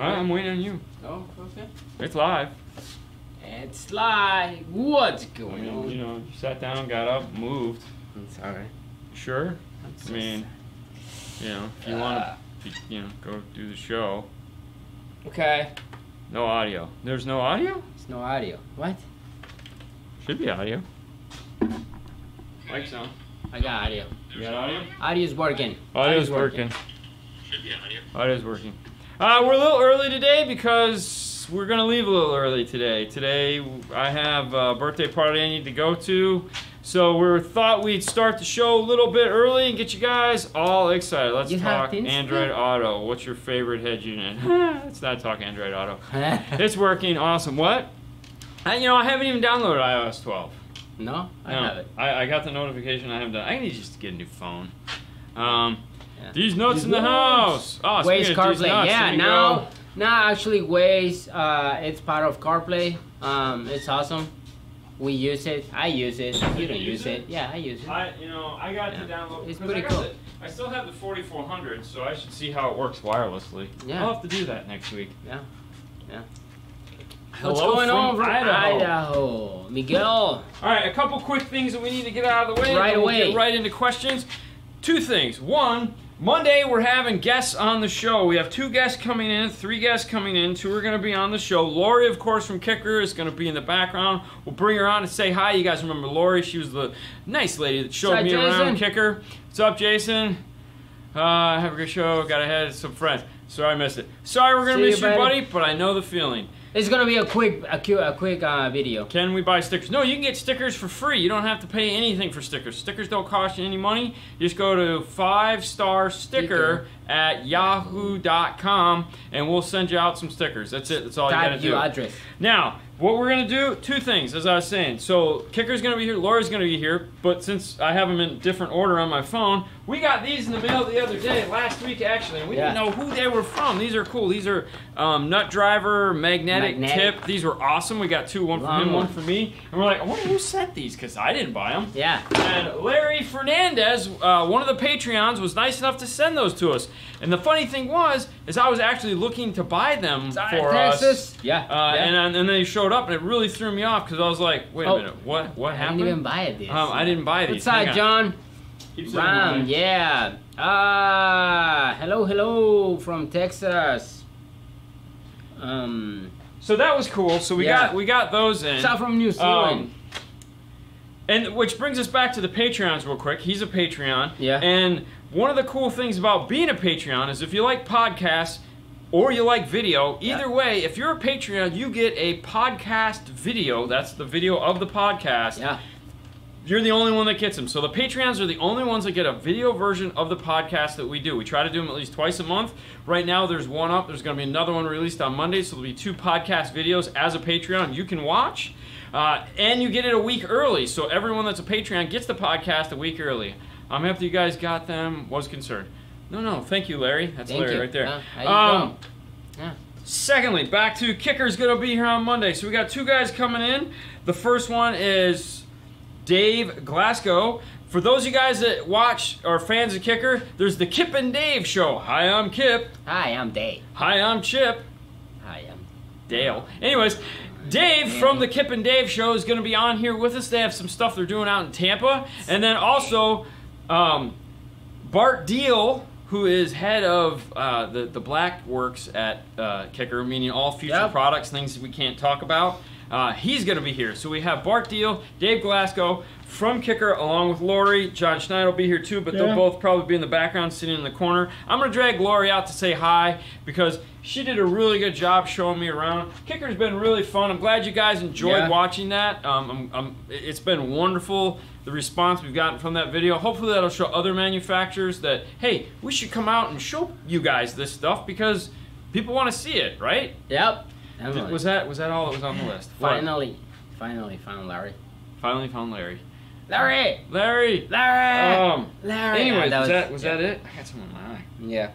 I'm waiting on you. Oh, okay. It's live. It's live. what's I going mean, on? you know, you sat down, got up, moved. It's alright. Sure. I'm I so mean, you know, if you Ah. want to, you know, go do the show. Okay. No audio. There's no audio? It's no audio. What? Should be audio. Mic's on. I got audio. You got audio? Audio's working. Audio's working. Should be audio. Audio's working. Uh, we're a little early today because we're gonna leave a little early today. Today I have a birthday party I need to go to, so we thought we'd start the show a little bit early and get you guys all excited. Let's You talk Android? Auto. What's your favorite head unit? Let's not talk Android Auto. It's working awesome. What? I, you know, I haven't even downloaded iOS 12. no, I No, have it. I, I got the notification. I haven't done. I need just to get a new phone. Um, Yeah. these nuts These in the nuts. house. Oh, Waze these CarPlay. nuts, yeah, there you now go. now actually Waze uh, it's part of CarPlay. Um, it's awesome. We use it. I use it. You don't You use use it. it? Yeah, I use it. I, you know, I got to download. It's because pretty I cool. the- I still have the 4400, so I should see how it works wirelessly. Yeah. I'll have to do that next week. Yeah. Yeah. Hello What's going on from Idaho. Idaho? Miguel. All right, a couple quick things that we need to get out of the way. Right then we'll away. Get right into questions. Two things. One, Monday we're having guests on the show. We have two guests coming in, three guests coming in. Two are going to be on the show. Lori, of course, from Kicker is going to be in the background. We'll bring her on to say hi. You guys remember Lori? She was the nice lady that showed What's up, me around Kicker. What's up, Jason? Uh, have a good show. Got ahead of some friends. Sorry I missed it. Sorry we're going to miss you, buddy, but I know the feeling. It's gonna be a quick, a, cu- a quick uh, video. Can we buy stickers? No, you can get stickers for free. You don't have to pay anything for stickers. Stickers don't cost you any money. You just go to five star sticker Sticker. at yahoo.com and we'll send you out some stickers. That's it. That's all you gotta your do. address. Now, what we're gonna do, two things, as I was saying. So Kicker's gonna be here, Laura's gonna be here, but since I have them in different order on my phone, we got these in the mail the other day, last week actually, and we Yeah. didn't know who they were from. These are cool. These are um, Nut Driver magnetic, Magnetic. tip. These were awesome. We got two, one for him, one one. for me, and we're like, I wonder who sent these because I didn't buy them. Yeah. And Larry Fernandez, uh, one of the Patreons, was nice enough to send those to us. And the funny thing was, is I was actually looking to buy them for us. Texas. Yeah. Uh, yeah. and, and then they showed up, and it really threw me off because I was like, "Wait a Oh. minute, what? What I happened?" didn't even buy it. This. um, I didn't buy these. What's up. John? Ram, yeah. Ah, hello, hello from Texas. Um, So that was cool. So we Yeah. got we got those in. up from New Zealand? Um, And which brings us back to the Patreons real quick. He's a Patreon. Yeah. And one of the cool things about being a Patreon is if you like podcasts or you like video, Yeah. either way, if you're a Patreon, you get a podcast video. That's the video of the podcast. yeah. You're the only one that gets them. So the Patreons are the only ones that get a video version of the podcast that we do. We try to do them at least twice a month. Right now, there's one up. There's going to be another one released on Monday. So there'll be two podcast videos as a Patreon you can watch. Uh, and you get it a week early. So everyone that's a Patreon gets the podcast a week early. I'm happy you guys got them, was concerned. No, no. Thank you, Larry. That's Thank Larry you. right there. You Um. Yeah. Secondly, back to Kicker's gonna be here on Monday. So we got two guys coming in. The first one is Dave Glasgow. For those of you guys that watch or fans of Kicker, there's the Kip and Dave show. Hi, I'm Kip. Hi, I'm Dave. Hi, I'm Chip. Hi, I'm. Dale. Anyways, Dave from the Kip and Dave show is going to be on here with us. They have some stuff they're doing out in Tampa. And then also, um, Bart Deal, who is head of uh, the, the Black Works at uh, Kicker, meaning all future Yep. products, things that we can't talk about. Uh, he's going to be here. So we have Bart Deal, Dave Glasgow from Kicker, along with Lori. John Schneider will be here too, but they'll both probably be in the background sitting in the corner. I'm going to drag Lori out to say hi because she did a really good job showing me around. Kicker's been really fun. I'm glad you guys enjoyed Yeah. watching that. Um, I'm, I'm, it's been wonderful the response we've gotten from that video. Hopefully that'll show other manufacturers that hey, we should come out and show you guys this stuff because people want to see it, right? Yep. Definitely. was that was that all that was on the list? What? Finally, finally found Larry. Finally found Larry. Larry. Larry. Larry. Um. Larry. Anyways, Ah, was that was yeah. that it? I got something in my eye. Yeah.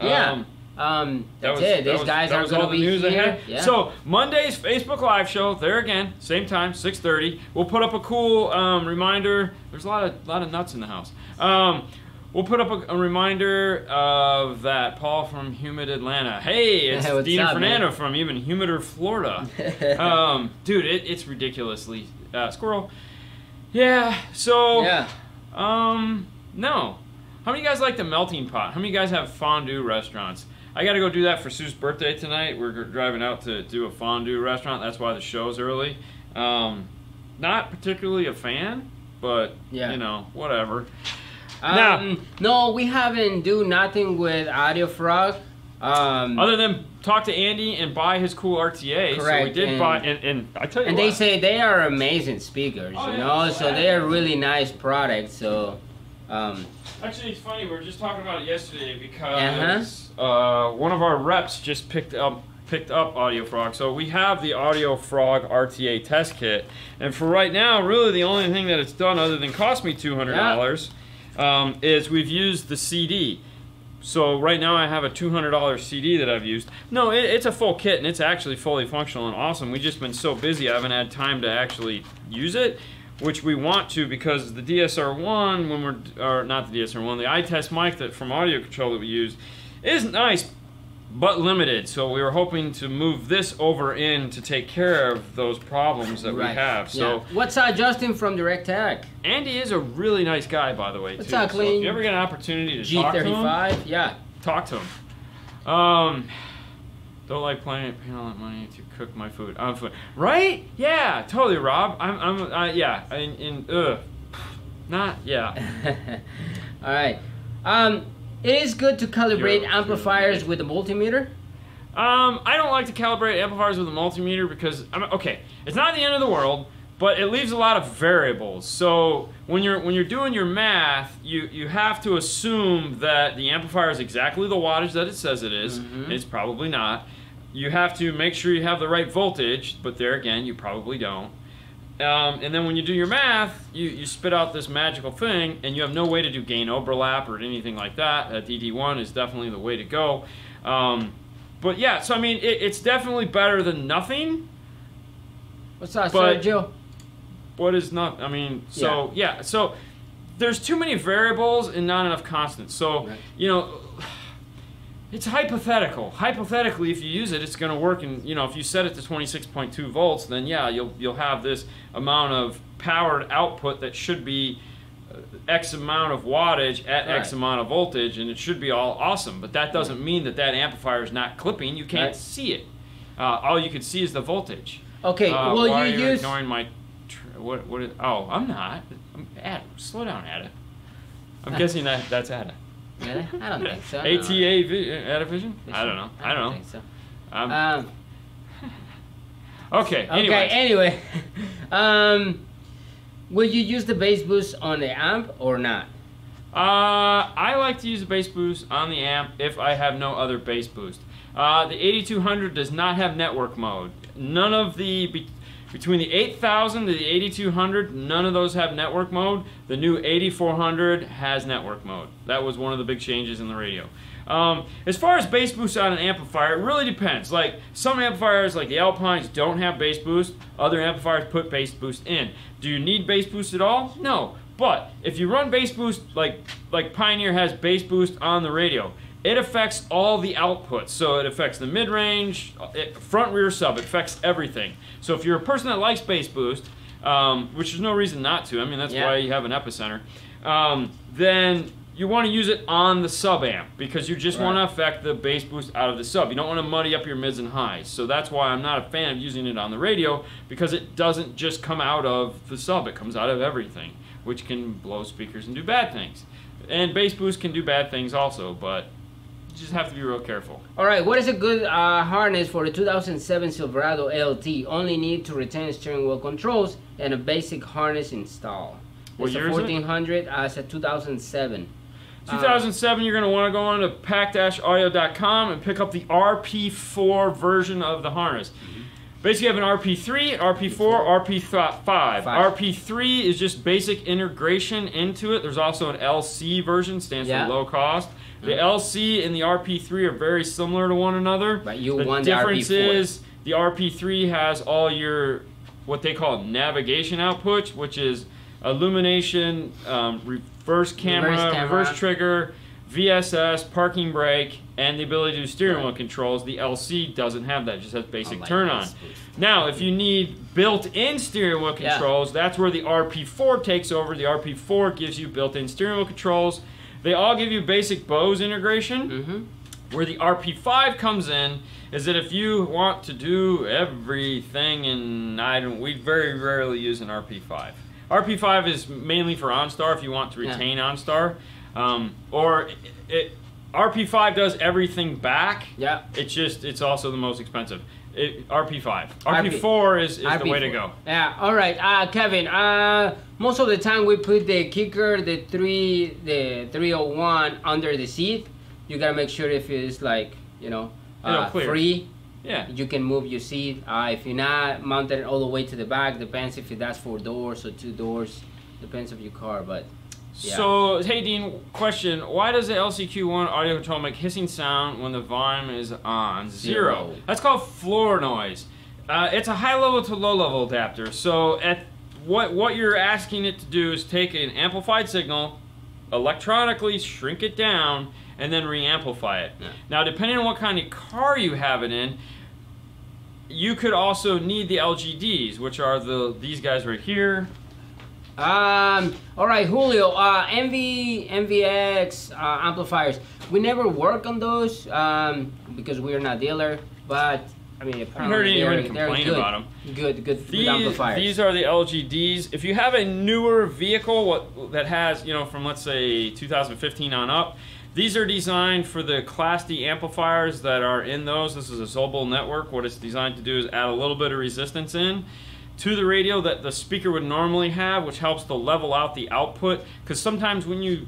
Yeah. Um, Um, that that's was- it. that These was- guys are gonna the be news here. Yeah. So Monday's Facebook Live show, there again, same time, 6:30. We'll put up a cool um, reminder. There's a lot of lot of nuts in the house. Um, we'll put up a, a reminder of that. Paul from Humid Atlanta. Hey, it's Hey, Dean up, Fernando man? from even humider Florida. um, dude, it, it's ridiculously uh, squirrel. Yeah. So. yeah. Um. No. How many of you guys like the melting pot? How many of you guys have fondue restaurants? I got to go do that for Sue's birthday tonight. We're driving out to do a fondue restaurant. That's why the show's early. Um, not particularly a fan, but Yeah. you know, whatever. Um, no, we haven't do nothing with Audio Frog. Um, Other than talk to Andy and buy his cool RTA. So we Correct, did and- buy, and, and I tell you and what, they say they are amazing speakers, Oh, you yeah. know, so they are really nice products. So, um, Actually, it's funny. We were just talking about it yesterday Uh-huh. because uh one of our reps just picked up picked up Audio Frog. So we have the Audio Frog RTA test kit, and for right now, really the only thing that it's done other than cost me two hundred dollars um, is we've used the CD. So right now I have a two hundred dollars CD that I've used. No, it, it's a full kit and it's actually fully functional and awesome. We've just been so busy I haven't had time to actually use it, which we want to because the DSR1 when we're or not the DSR1 the iTest mic that from Audio Control that we use is nice but limited. So we were hoping to move this over in to take care of those problems that we have. So yeah. what's up, Justin from Direct Tech? Andy is a really nice guy, by the way. What's too. up, So if Clean? you ever get an opportunity to talk to him, G35, yeah. talk to him. Um, don't like playing paying all that money to cook my food. I'm food, right? Yeah, totally, Rob. I'm, I'm, uh, yeah. In, in, ugh, not, yeah. All right. Um, it is good to calibrate amplifiers with a multimeter. Um, I don't like to calibrate amplifiers with a multimeter because I'm okay. It's not the end of the world, but it leaves a lot of variables. So when you're when you're doing your math, you you have to assume that the amplifier is exactly the wattage that it says it is. Mhm. It's probably not. You have to make sure you have the right voltage, but there again, you probably don't. Um, and then when you do your math, you, you spit out this magical thing, and you have no way to do gain overlap or anything like that. Uh, DD1 is definitely the way to go. Um, but yeah, so I mean, it, it's definitely better than nothing. What's that, But- Sergio? What is not? I mean, so yeah, so there's too many variables and not enough constants. So Right. you know, it's hypothetical. Hypothetically, if you use it, it's going to work. And you know, if you set it to 26.2 volts, then yeah, you'll you'll have this amount of powered output that should be uh, X amount of wattage at X amount of voltage, and it should be all awesome. But that doesn't mean that that amplifier is not clipping. You can't Right. see it. Uh, all you can see is the voltage. Okay, Uh, why you are you use? ignoring my? Tr- what? What? Is, oh, I'm not. I'm, Adam, slow down, Ada. I'm guessing that that's Ada. Really? I don't think so. ATA vi- Vision? I don't know. I don't know. think so. Um, Um, okay. okay. Anyway. Um, will you use the bass boost on the amp or not? Uh, I like to use the bass boost on the amp if I have no other bass boost. Uh, the 8200 does not have network mode. None of the between the 8000 to the 8200, none of those have network mode. The new 8400 has network mode. That was one of the big changes in the radio. Um, as far as bass boost on an amplifier, it really depends. Like some amplifiers, like the Alpines, don't have bass boost. Other amplifiers put bass boost in. Do you need bass boost at all? No. But if you run bass boost like like Pioneer has bass boost on the radio, it affects all the outputs. So it affects the mid range, front rear sub. It affects everything. So if you're a person that likes bass boost, um, which there's no reason not to. I mean that's Yeah. why you have an epicenter. Um, then you want to use it on the sub amp because you just Right. want to affect the bass boost out of the sub. You don't want to muddy up your mids and highs. So that's why I'm not a fan of using it on the radio because it doesn't just come out of the sub. It comes out of everything, which can blow speakers and do bad things. And bass boost can do bad things also, but you just have to be real careful. All right. What is a good uh, harness for the 2007 Silverado LT? Only need to retain steering wheel controls and a basic harness install. What it's year a is it? 1400 as a 2007. Uh, 2007, you're going to want to go on to pac-audio.com and pick up the RP4 version of the harness. Basically, you have an RP3, RP4, RP5. Five. RP3 is just basic integration into it. There's also an LC version, stands Yeah. for low cost. The. LC and the RP3 are very similar to one another. But you the want the difference RP4. is the RP3 has all your what they call navigation outputs, which is illumination, um, reverse camera, Reverse reverse, trigger, VSS, parking brake, and the ability to do steering wheel controls. The LC doesn't have that; it just has basic like turn on. Now, if you need built-in steering wheel Yeah. controls, that's where the RP4 takes over. The RP4 gives you built-in steering wheel controls. They all give you basic Bose integration. Mm-hmm. Where the RP5 comes in is that if you want to do everything, and I don't, we very rarely use an RP5. RP5 is mainly for OnStar if you want to Yeah. retain OnStar, um, or it, it, RP5 does everything back. Yeah. It's just it's also the most expensive. It, RP5. RP RP4 is, is the way to go. Yeah. All right. Uh, Kevin. Uh, most of the time we put the kicker, the three, the 301 under the seat. You gotta make sure if it's like you know uh, free, Yeah. you can move your seat. Uh, if you're not mounted all the way to the back, depends if that's four doors or two doors. Depends of your car, but Yeah. So, hey Dean, question: Why does the LCQ1 audio control make hissing sound when the volume is on zero? Zero. That's called floor noise. Uh, it's a high level to low level adapter. So, at what what you're asking it to do is take an amplified signal, electronically shrink it down, and then re-amplify it. Yeah. Now, depending on what kind of car you have it in, you could also need the LGDs, which are the these guys right here. Um. All right, Julio. Uh, MV MVX uh, amplifiers. We never work on those um, because we're not dealer. But I mean, apparently heard anyone complain good, about 'em. Good, good, good These, amplifiers. these are the LGDs. If you have a newer vehicle what, that has, you know, from let's say 2015 on up, these are designed for the Class D amplifiers that are in those. This is a Zobel network. What it's designed to do is add a little bit of resistance in to the radio that the speaker would normally have, which helps to level out the output. Because sometimes when you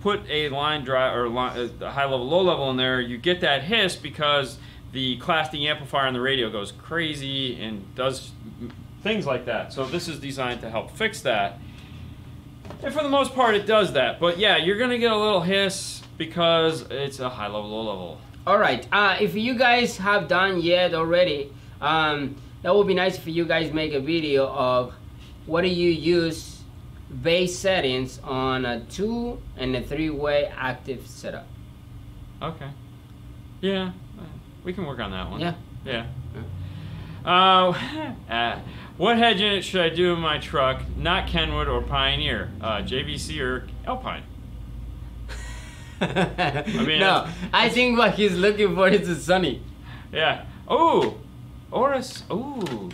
put a line drive or uh, high level, low level in there, you get that hiss because the Class D amplifier on the radio goes crazy and does things like that. So this is designed to help fix that. And for the most part, it does that. But yeah, you're gonna get a little hiss because it's a high level, low level. All right. Uh, if you guys have done yet already, um, that would be nice if you guys make a video of what do you use base settings on a two and a three-way active setup. Okay. Yeah, uh, we can work on that one. Yeah. Yeah. Uh, uh, what head unit should I do in my truck? Not Kenwood or Pioneer. Uh, JVC or Alpine. I mean, no, I think what he's looking for is a Sony. Yeah. Oh, or a s- ooh.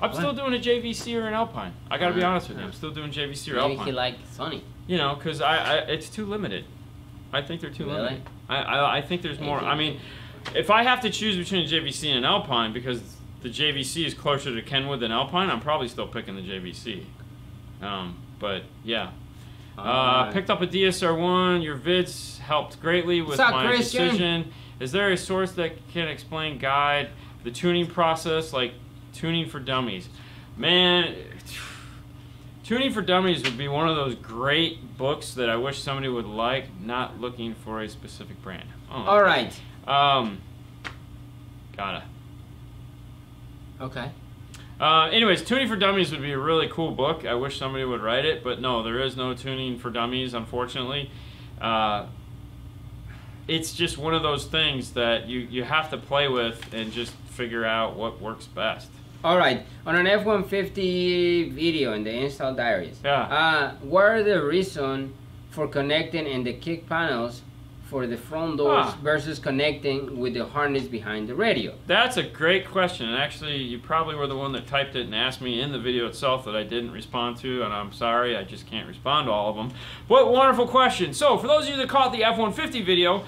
I'm What? still doing a JVC or an Alpine. I gotta be Uh, honest with you. I'm still doing JVC or Maybe Alpine. he like Sony. You know, because I, I it's too limited. I think they're too Really? limited. I, I I think there's more. I mean, if I have to choose between a JVC and an Alpine because the JVC is closer to Kenwood than Alpine, I'm probably still picking the JVC. Um, but yeah. Uh, picked up a DSR1. Your vids helped greatly with What's up, my Christian? decision. Is there a source that can explain, guide the tuning process, like tuning for dummies? Man, tuning for dummies would be one of those great books that I wish somebody would like. Not looking for a specific brand. Oh, All right. Um, gotta. Okay. Uh, anyways, Tuning for Dummies would be a really cool book. I wish somebody would write it, but no, there is no Tuning for Dummies, unfortunately. Uh, it's just one of those things that you, you have to play with and just figure out what works best. All right. On an F-150 video in the install diaries. Yeah. Uh, what are the reason for connecting in the kick panels for the front doors Ah. versus connecting with the harness behind the radio? That's a great question, and actually, you probably were the one that typed it and asked me in the video itself that I didn't respond to, and I'm sorry, I just can't respond to all of them. What wonderful question! So, for those of you that caught the F-150 video,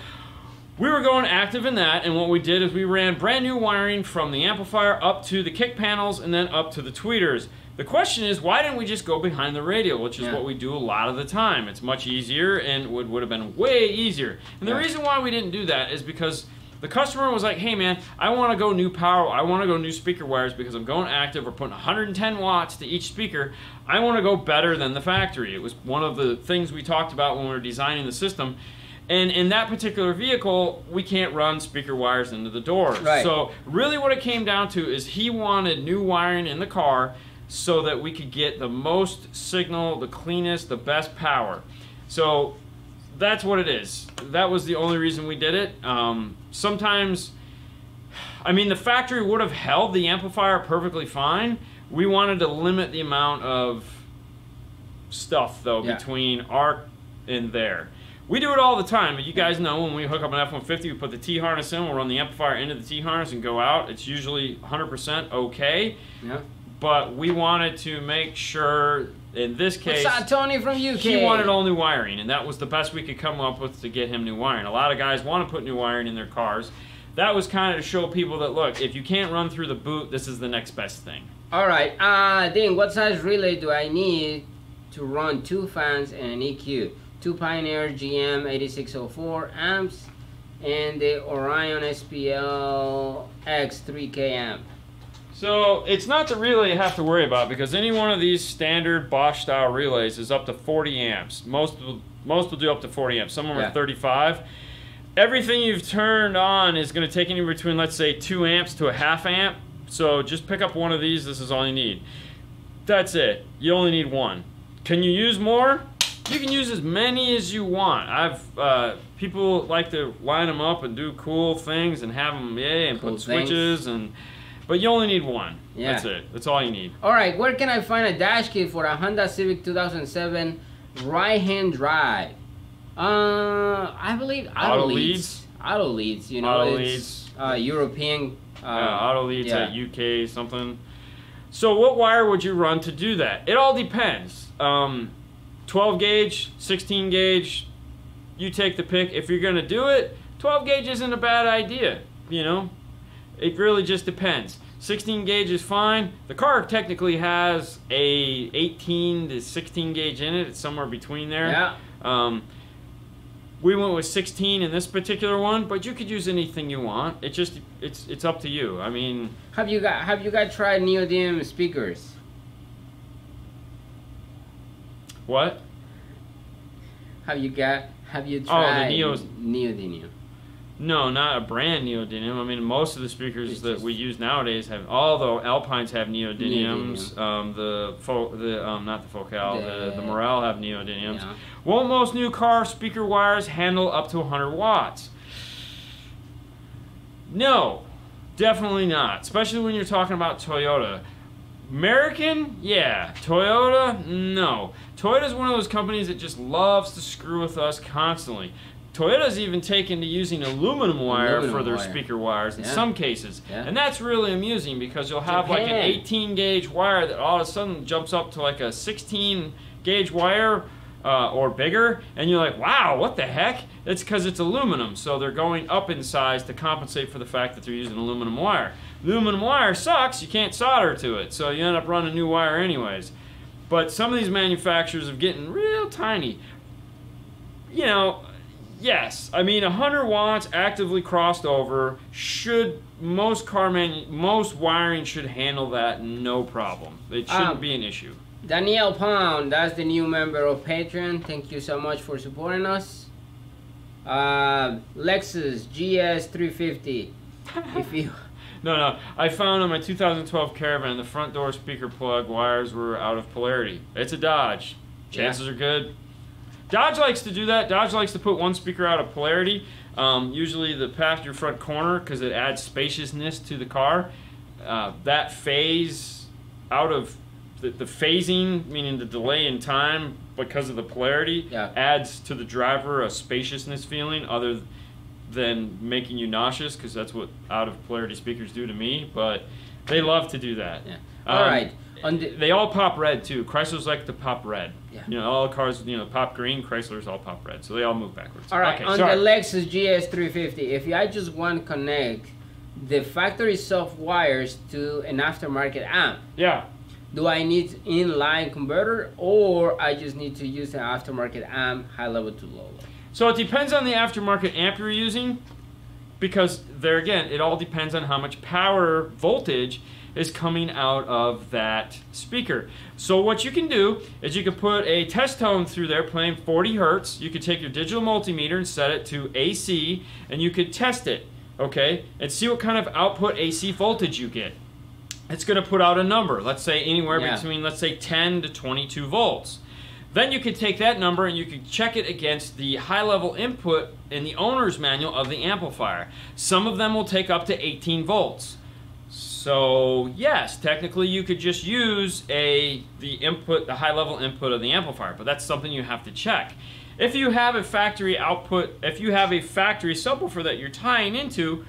we were going active in that, and what we did is we ran brand new wiring from the amplifier up to the kick panels and then up to the tweeters. The question is, why didn't we just go behind the radio, which is Yeah. what we do a lot of the time? It's much easier and would, would have been way easier. And the Yeah. reason why we didn't do that is because the customer was like, hey man, I want to go new power, I want to go new speaker wires because I'm going active, we're putting 110 watts to each speaker. I want to go better than the factory. It was one of the things we talked about when we were designing the system. And in that particular vehicle, we can't run speaker wires into the doors. Right. So really what it came down to is he wanted new wiring in the car so that we could get the most signal, the cleanest, the best power. So that's what it is. That was the only reason we did it. Um, sometimes, I mean, the factory would have held the amplifier perfectly fine. We wanted to limit the amount of stuff though Yeah. between our and there. We do it all the time, but you guys know when we hook up an F-150, we put the T harness in, we'll run the amplifier into the T harness and go out. It's usually 100% okay, Yeah. But we wanted to make sure in this case What's Tony from UK? he wanted all new wiring, and that was the best we could come up with to get him new wiring. A lot of guys want to put new wiring in their cars. That was kind of to show people that look, if you can't run through the boot, this is the next best thing. All right. Uh, then what size relay do I need to run two fans and an EQ? Two Pioneer GM 8604 amps and the Orion SPL X 3K amp. So it's not the relay you have to worry about because any one of these standard Bosch style relays is up to 40 amps. Most will, most will do up to 40 amps. Some of them Yeah. are 35. Everything you've turned on is going to take anywhere between let's say two amps to a half amp. So just pick up one of these. This is all you need. That's it. You only need one. Can you use more? You can use as many as you want. I've uh, people like to line them up and do cool things and have them yeah and Cool put things. switches and but you only need one. Yeah. That's it. That's all you need. All right. Where can I find a dash kit for a Honda Civic 2007 right-hand drive? Uh, I believe Auto, Auto Leads. Leads? Auto Leads. You know, Auto it's uh, European. Uh, Uh, auto leads yeah. at UK something. So what wire would you run to do that? It all depends. Um, 12 gauge, 16 gauge, you take the pick. If you're gonna do it, 12 gauge isn't a bad idea. You know, it really just depends. 16 gauge is fine. The car technically has a 18 to 16 gauge in it. It's somewhere between there. Yeah. Um, we went with 16 in this particular one, but you could use anything you want. It just it's it's up to you. I mean, Have you got Have you got tried neodymium speakers? what? Have you got Have you tried Oh, the Neos. neodymium? No, not a brand neodymium. I mean, most of the speakers It's that we use nowadays have. The Alpines have neodymiums. Neodymium. Um, the fo- the um, not the Focal, the the The- Morel have neodymiums. Yeah. Won't most new car speaker wires handle up to 100 watts? No, definitely not. Especially when you're talking about Toyota. American, yeah. Toyota, no. Toyota's one of those companies that just loves to screw with us constantly. Toyota's even taken to using aluminum wire Aluminum for their wire. speaker wires in Yeah. some cases. Yeah. And that's really amusing because you'll have like an 18 gauge wire that all of a sudden jumps up to like a 16 gauge wire uh, or bigger, and you're like, wow, what the heck? It's because it's aluminum, so they're going up in size to compensate for the fact that they're using aluminum wire. Aluminum wire sucks, you can't solder to it, so you end up running new wire anyways. But some of these manufacturers are getting real tiny. You know, yes, I mean 100 watts actively crossed over should most car man most wiring should handle that no problem. It shouldn't Um, be an issue. Danielle Pound, that's the new member of Patreon. Thank you so much for supporting us. Uh, Lexus GS 350. If you No, no. I found on my 2012 Caravan the front door speaker plug wires were out of polarity. It's a Dodge. Chances are good. Dodge likes to do that. Dodge likes to put one speaker out of polarity. Um, usually the passenger front corner because it adds spaciousness to the car. Uh, that phase out of the, the phasing, meaning the delay in time because of the polarity, Yeah. adds to the driver a spaciousness feeling other than making you nauseous because that's what out of polarity speakers do to me. But they love to do that. Yeah. Um, All right. The, They all pop red too. Chrysler's like to pop red. Yeah. You know, all the cars, you know, pop green. Chrysler's all pop red. So they all move backwards. all right. Okay, on sorry. the Lexus GS 350, if I just want to connect the factory soft wires to an aftermarket amp, yeah. do I need inline converter or I just need to use an aftermarket amp, high level to low level? So it depends on the aftermarket amp you're using, because there again, it all depends on how much power voltage is coming out of that speaker. So what you can do is you can put a test tone through there playing 40 hertz. You could take your digital multimeter and set it to AC, and you could test it, okay, and see what kind of output AC voltage you get. it's going to put out a number. Let's say anywhere Yeah. between, let's say 10 to 22 volts. Then you could take that number and you could check it against the high level input in the owner's manual of the amplifier. Some of them will take up to 18 volts. So yes, technically you could just use a the input, the high level input of the amplifier, but that's something you have to check. If you have a factory output, if you have a factory subwoofer that you're tying into,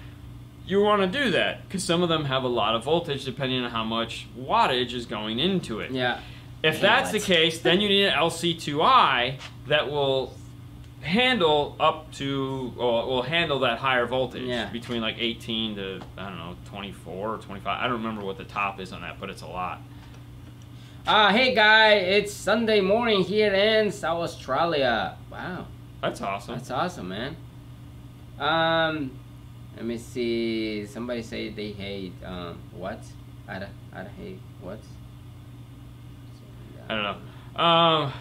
you want to do that because some of them have a lot of voltage depending on how much wattage is going into it. Yeah. If that's the case, then you need an LC2I that will handle up to or will handle that higher voltage Yeah. between like 18 to I don't know 24 or 25. I don't remember what the top is on that, but it's a lot. Uh, hey guy, it's Sunday morning here in South Australia. Wow, That's awesome. that's awesome, man. Um, let me see. Somebody say they hate um what? I don't, I don't hate what? I don't know. Um,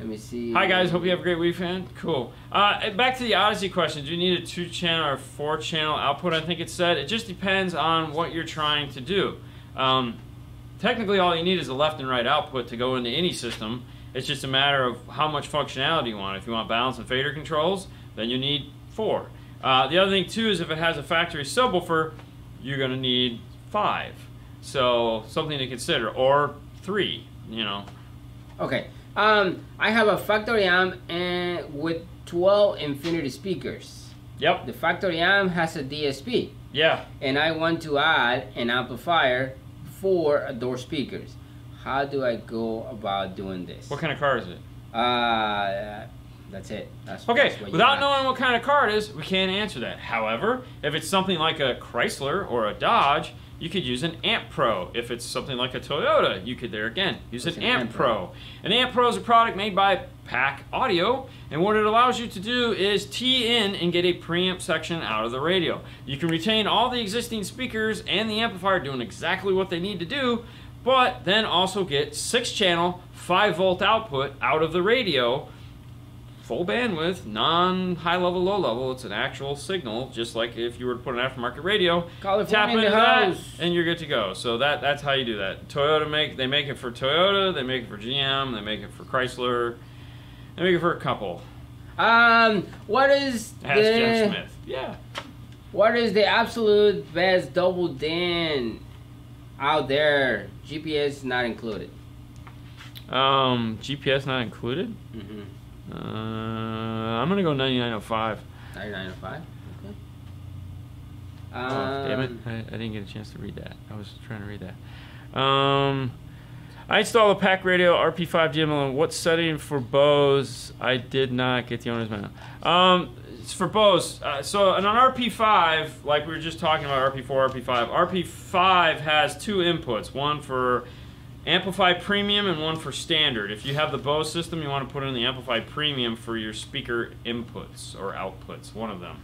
Let me see. hi guys, hope you have a great weekend. Cool. Uh, back to the Odyssey question. Do you need a two channel or four channel output? I think it said it just depends on what you're trying to do. Um, technically, all you need is a left and right output to go into any system. It's just a matter of how much functionality you want. If you want balance and fader controls, then you need four. Uh, the other thing too is if it has a factory subwoofer, you're going to need five. So something to consider, or three. You know. Okay. Um, I have a factory amp and with 12 infinity speakers. Yep. The factory amp has a DSP, Yeah. and I want to add an amplifier for door speakers. How do I go about doing this? What kind of car is it? Uh, that's it. That's Okay, that's without knowing what kind of car it is, we can't answer that. However, if it's something like a Chrysler or a Dodge, you could use an Amp Pro. If it's something like a Toyota, you could there again use an, an Amp, Amp Pro. Pro? An Amp Pro is a product made by PAC Audio, and what it allows you to do is tee in and get a preamp section out of the radio. You can retain all the existing speakers and the amplifier doing exactly what they need to do, but then also get six channel, 5 volt output out of the radio full bandwidth, non high level, low level. It's an actual signal, just like if you were to put an aftermarket radio. California tap in into the that, house. and you're good to go. So that that's how you do that. Toyota make they make it for Toyota, they make it for GM, they make it for Chrysler, they make it for a couple. Um, what is Ask Jeff the Smith. Yeah. what is the absolute best double din out there? GPS not included. Um, GPS not included. Mm-hmm. Uh, I'm gonna go 9905. 9905. Okay. Oh, damn it! Um, I, I didn't get a chance to read that. I was trying to read that. Um, I installed a PAC radio RP5 DML. What setting for Bose? I did not get the owner's manual. Um, it's for Bose. Uh, so on an RP5, like we were just talking about RP4, RP5. RP5 has two inputs. One for Amplify Premium and one for Standard. If you have the Bose system, you want to put in the Amplify Premium for your speaker inputs or outputs. One of them.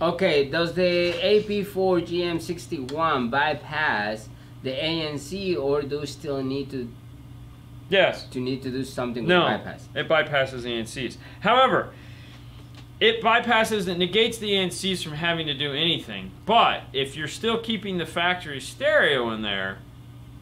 Okay, does the AP4 GM61 bypass the ANC or do you still need to Yes. to need to do something No, with bypass? it bypasses the ANCs. However, it bypasses it negates the ANCs from having to do anything. But if you're still keeping the factory stereo in there,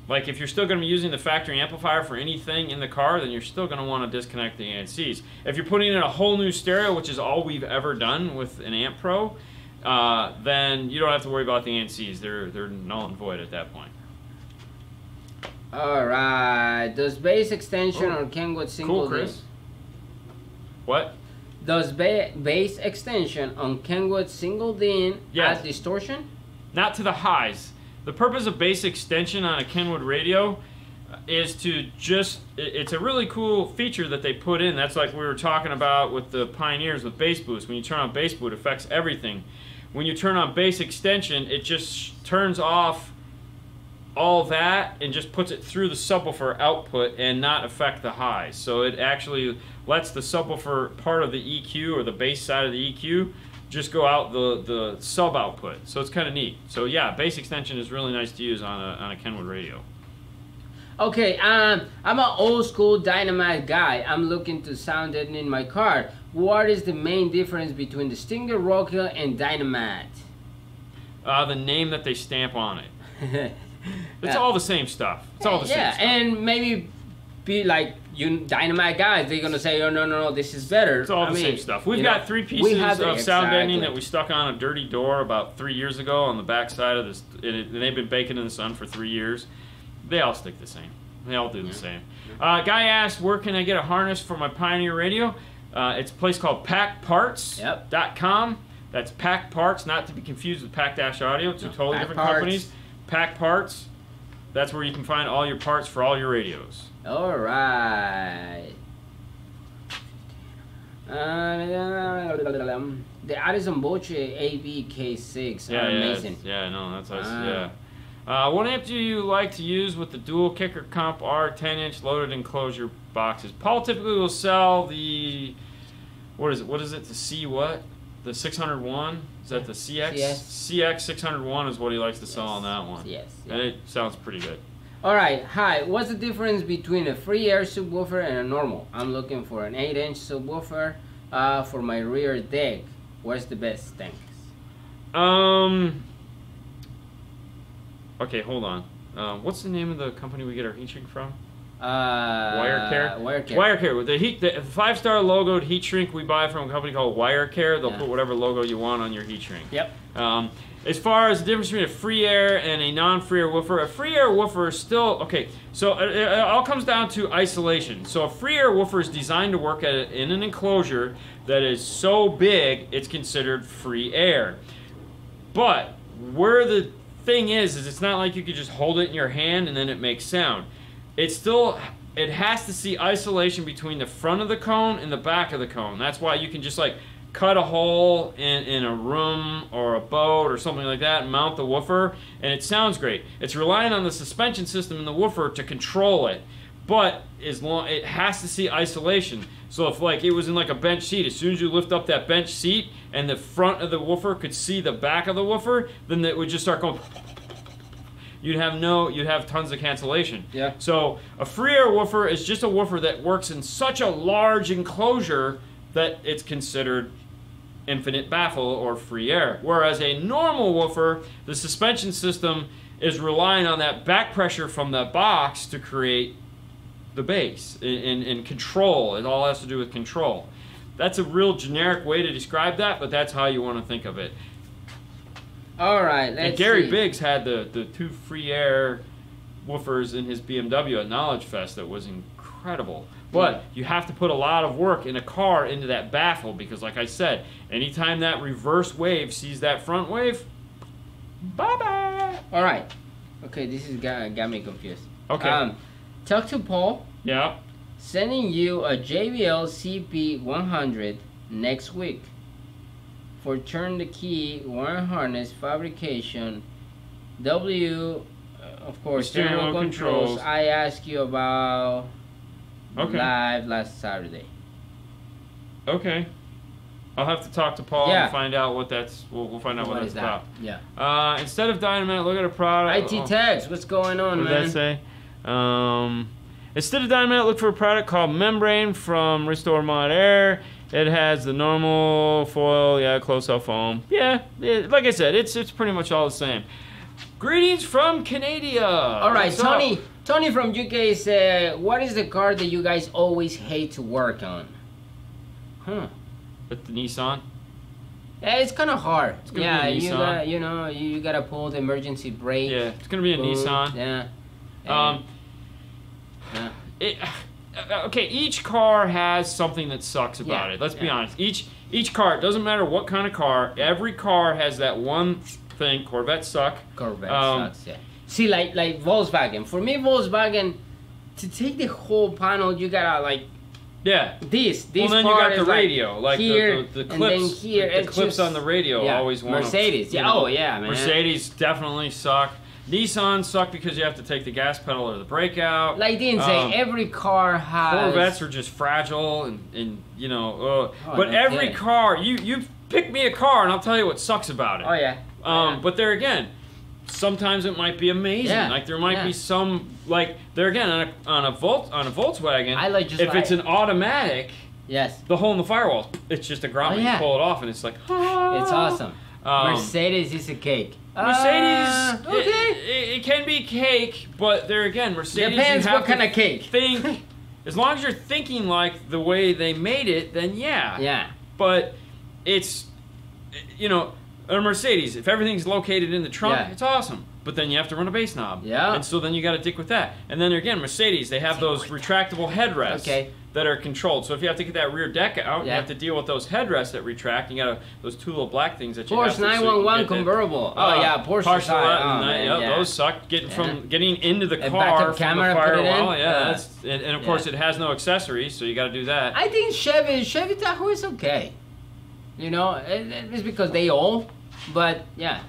like if you're still going to be using the factory amplifier for anything in the car, then you're still going to want to disconnect the ANCs. If you're putting in a whole new stereo, which is all we've ever done with an Amp Pro, uh, then you don't have to worry about the ANCs. They're they're null and void at that point. Alright. Does bass extension Oh, or Kenwood single Cool, Chris. What? Does ba- bass extension on Kenwood single din Yes. add distortion? not to the highs. The purpose of bass extension on a Kenwood radio is to just, it's a really cool feature that they put in. That's like we were talking about with the Pioneers with bass boost. When you turn on bass boost, it affects everything. When you turn on bass extension, it just turns off all that and just puts it through the subwoofer output and not affect the highs. So it actually lets the subwoofer part of the EQ or the bass side of the EQ just go out the, the sub output. So it's kind of neat. So yeah, bass extension is really nice to use on a, on a Kenwood radio. Okay, um, I'm an old school Dynamat guy. I'm looking to sound it in my car. What is the main difference between the Stinger RoadKill and Dynamat? Uh, the name that they stamp on it. It's all the same stuff. It's all the yeah, same stuff. and maybe be like you Dynamat guys. They're gonna say, oh no no no, this is better. It's all I the mean, same stuff. We've got know, three pieces of it- sound bending that we stuck on a dirty door about three years ago on the back side of this, and, it, and they've been baking in the sun for three years. They all stick the same. They all do the same. Uh, guy asked, where can I get a harness for my Pioneer radio? Uh, it's a place called PackParts.com. That's Pack Parts, not to be confused with PAC Dash Audio. Two No, totally Pack different Parts. companies. Pack Parts. That's where you can find all your parts for all your radios. All right. Uh, the Audison Voce AVK6 Yeah, are yeah, amazing. yeah, no, that's us. Ah. Yeah. Uh, what amp do you like to use with the dual kicker comp R 10 inch loaded enclosure boxes? Paul typically will sell the what is it? What is it? The C what? The 601? Is that the CX? CS. CX 601 is what he likes to sell on that one. Yes. And it sounds pretty good. All right. Hi. What's the difference between a free air subwoofer and a normal? I'm looking for an 8-inch subwoofer uh, for my rear deck. Where's the best? Thanks. Um. Okay, hold on. Um, what's the name of the company we get our heat shrink from? Uh, Wirecare? Wirecare. Wirecare. The heat, the five star logoed heat shrink we buy from a company called Wirecare. They'll Yeah. put whatever logo you want on your heat shrink. Yep. Um, as far as the difference between a free air and a non-free air woofer, a free air woofer is still okay. So it, it all comes down to isolation. So a free air woofer is designed to work a, in an enclosure that is so big it's considered free air. But where the thing is, is it's not like you could just hold it in your hand and then it makes sound. It still it has to see isolation between the front of the cone and the back of the cone. That's why you can just like cut a hole in, in a room or a boat or something like that and mount the woofer and it sounds great. It's relying on the suspension system in the woofer to control it. But as long it has to see isolation. So if like it was in like a bench seat, as soon as you lift up that bench seat and the front of the woofer could see the back of the woofer, then it would just start going you'd have no you'd have tons of cancellation. Yeah. So a free air woofer is just a woofer that works in such a large enclosure that it's considered infinite baffle or free air. Whereas a normal woofer, the suspension system is relying on that back pressure from the box to create the bass and, and control. It all has to do with control. That's a real generic way to describe that, but that's how you want to think of it. All right. Let's And Gary see. Biggs had the, the two free air woofers in his BMW at Knowledge Fest that was incredible. But you have to put a lot of work in a car into that baffle because, like I said, anytime that reverse wave sees that front wave, bye bye. All right. Okay, this is got, got me confused. Okay. Um, talk to Paul. Yeah. Sending you a JBL CP100 next week for turn the key wire harness fabrication. W, uh, of course, Steering steering wheel wheel controls. controls. I ask you about Okay. live last Saturday. Okay. I'll have to talk to Paul Yeah. and find out what that's. We'll, we'll find out what, What that's that? about. Yeah. Uh, instead of Dynamat, look at a product. IT oh. tags, what's going on, What man? What did that say? Um, instead of Dynamat, look for a product called Membrane from Restore Mod Air. It has the normal foil, yeah, close cell foam. Yeah, yeah, like I said, it's it's pretty much all the same. Greetings from Canada. All right, What's up? Tony. From UK said, "What is the car that you guys always hate to work on?" Huh. With the Nissan. Yeah, it's kind of hard. yeah, you Nissan. got you know you, gotta pull the emergency brake. Yeah, it's gonna be a boom, Nissan. Yeah. Um, yeah. it, okay, each car has something that sucks about Yeah, it. Let's be honest. Each each car, it doesn't matter what kind of car, every car has that one thing. Corvettes suck. Corvette um, sucks. Yeah. See, like like Volkswagen. For me, Volkswagen, to take the whole panel, you gotta like Yeah. this. This Well, then you got the is, like, radio, like, here, the, the, the and then clips. here. the, the clips just- on the radio yeah, always want Mercedes. Yeah. Oh yeah, man. Mercedes definitely suck. Nissan suck because you have to take the gas pedal or the brake out. Like didn't say Um, every car has. Corvettes are just fragile and, and you know. Uh, Oh, but every car, you you pick me a car and I'll tell you what sucks about it. Oh yeah. Um, Yeah. but there again, sometimes it might be amazing. Yeah, Like there might yeah. be some like there again on a on a Volt on a Volkswagen. I like just if it's an automatic, yes. the hole in the firewall, it's just a grommet. Oh, yeah. You pull it off and it's like. "Ah." It's awesome. Um, Mercedes is a cake. Mercedes, Uh, it- okay. it, it can be cake, but there again, Mercedes. Depends what kind of cake. Think, as long as you're thinking like the way they made it, then yeah. Yeah. But it's, you know, a Mercedes. If everything's located in the trunk, Yeah. it's awesome. But then you have to run a bass knob. Yeah. And so then you got to dick with that. And then again, Mercedes, they have those retractable headrests. Okay. That are controlled. So if you have to get that rear deck out, you have to deal with those headrests that retract. You got those two little black things that you have Porsche so you can 911 convertible. Oh uh, yeah, Porsche out, Oh, man, yeah, yeah. those suck. Getting Yeah. from getting into the A car from camera, the put it in? firewall. Yeah, Yeah. that's and, and of course Yeah. it has no accessories, so you got to do that. I think Chevy Chevy Tahoe is okay. You know, it, it's because they old, but yeah.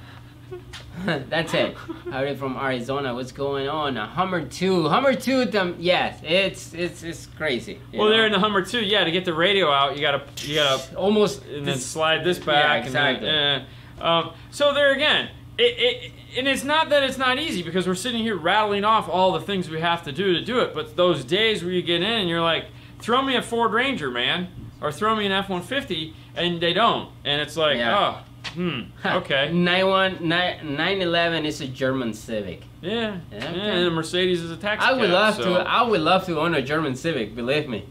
That's it. Howdy from Arizona. What's going on? A Hummer two. Hummer two. Them. Yes, it's it's it's crazy. well, know? they're in the Hummer too. Yeah, to get the radio out, you gotta you gotta almost and then slide this back. Yeah, exactly. And then, eh. um, so there again, it, it and it's not that it's not easy because we're sitting here rattling off all the things we have to do to do it. But those days where you get in and you're like, throw me a Ford Ranger, man, or throw me an F-150, and they don't, and it's like, Yeah. oh, hmm, okay, 91 911 is a German Civic. yeah, Yeah, yeah, and a Mercedes is a taxi I would cab, love so- to. I would love to own a German Civic. Believe me.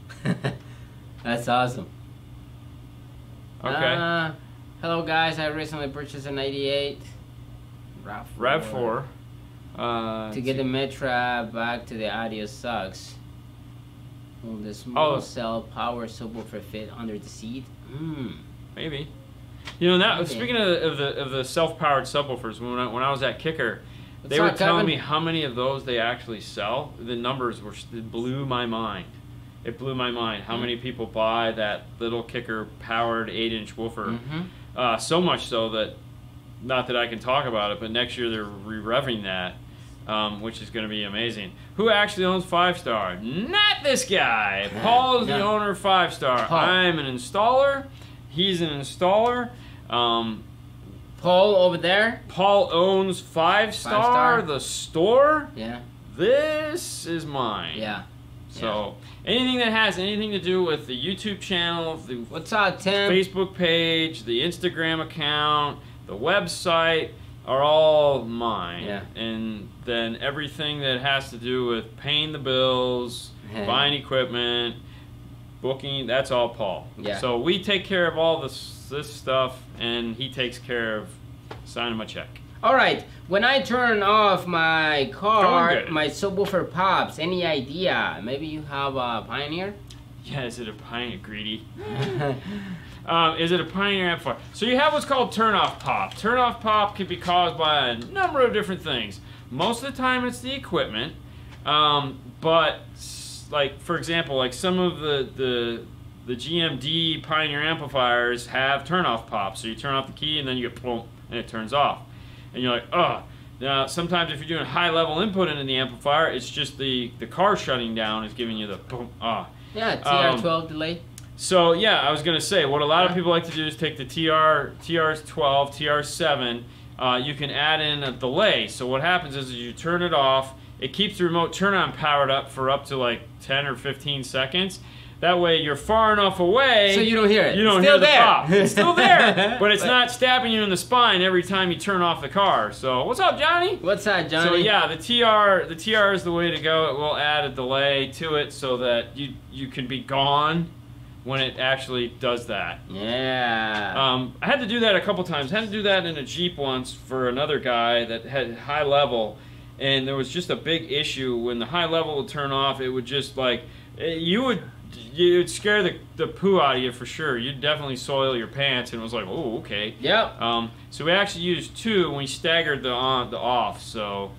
That's awesome. Okay. Uh, hello guys. I recently purchased an '98 Rav4. Rav Four. Uh, To get the Metra back to the audio sucks. Will the small Oh. cell power subwoofer fit under the seat? Hmm. Maybe. You know, now Maybe. speaking of the, of the of the self-powered subwoofers, when I, when I was at Kicker, they were telling me how many of those they actually sell. The numbers were it blew my mind. It blew my mind how Hmm. many people buy that little Kicker powered eight-inch woofer. Mhm. Uh, so much so that, not that I can talk about it, but next year they're re-revving that. Um, which is going to be amazing. Who actually owns Five Star? Not this guy. Paul is the owner of Five Star. Paul. I'm an installer. He's an installer. Um, Paul over there. Paul owns Five Star, Star. the store. Yeah. This is mine. Yeah. So anything that has anything to do with the YouTube channel, the What's up, Tim? Facebook page, the Instagram account, the website are all mine. Yeah. And then everything that has to do with paying the bills, Yeah. buying equipment, booking, that's all Paul. Yeah. So we take care of all this this stuff and he takes care of signing my check. All right. When I turn off my car, my subwoofer pops. Any idea? Maybe you have a Pioneer. Yeah, is it a pioneer greedy? Um, is it a Pioneer amplifier? So you have what's called turn-off pop. Turn-off pop can be caused by a number of different things. Most of the time, it's the equipment, um, but like for example, like some of the the the GMD Pioneer amplifiers have turn-off pop. So you turn off the key and then you get boom, and it turns off, and you're like, oh. Now, sometimes if you're doing high-level input into the amplifier, it's just the the car shutting down is giving you the boom, ah. yeah, Um, TR12 delay. So yeah, I was gonna say what a lot of people like to do is take the TR TR12, TR7. Uh, you can add in a delay. So what happens is, is you turn it off. It keeps the remote turn on powered up for up to like 10 or 15 seconds. That way you're far enough away. So you don't hear it. You don't Still hear the pop. It's still there, but it's not stabbing you in the spine every time you turn off the car. So what's up, Johnny? What's that, Johnny? So yeah, the TR the TR is the way to go. It will add a delay to it so that you you can be gone when it actually does that. Yeah. Um, I had to do that a couple times. I had to do that in a Jeep once for another guy that had high level, and there was just a big issue when the high level would turn off. It would just like eh, you would you would scare the, the poo out of you for sure. You'd definitely soil your pants, and it was like, oh okay. yep. Um, so we actually used two, and we staggered the on the off. So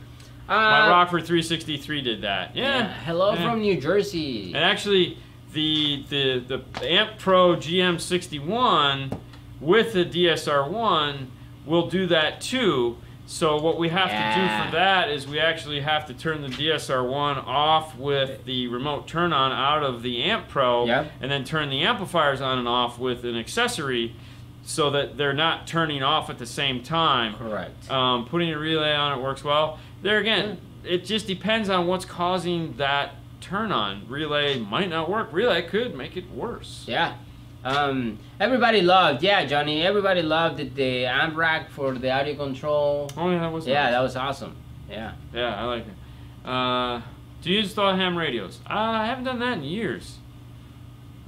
Uh, my Rockford 363 did that. Yeah. Hello Yeah. from New Jersey. And actually, the the the Amp Pro GM61 with the DSR1 will do that too. So what we have to do for that is we actually have to turn the DSR1 off with the remote turn on out of the Amp Pro, Yep. and then turn the amplifiers on and off with an accessory, so that they're not turning off at the same time. Correct. Um, putting a relay on it works well. There again, it just depends on what's causing that turn on. Relay might not work. Relay could make it worse. Yeah. Um, everybody loved, yeah, Johnny. Everybody loved the, the amp rack for the audio control. Oh yeah, that was. Yeah, nice. that was awesome. Yeah. Yeah, I like it. Uh, do you install ham radios? Uh, I haven't done that in years.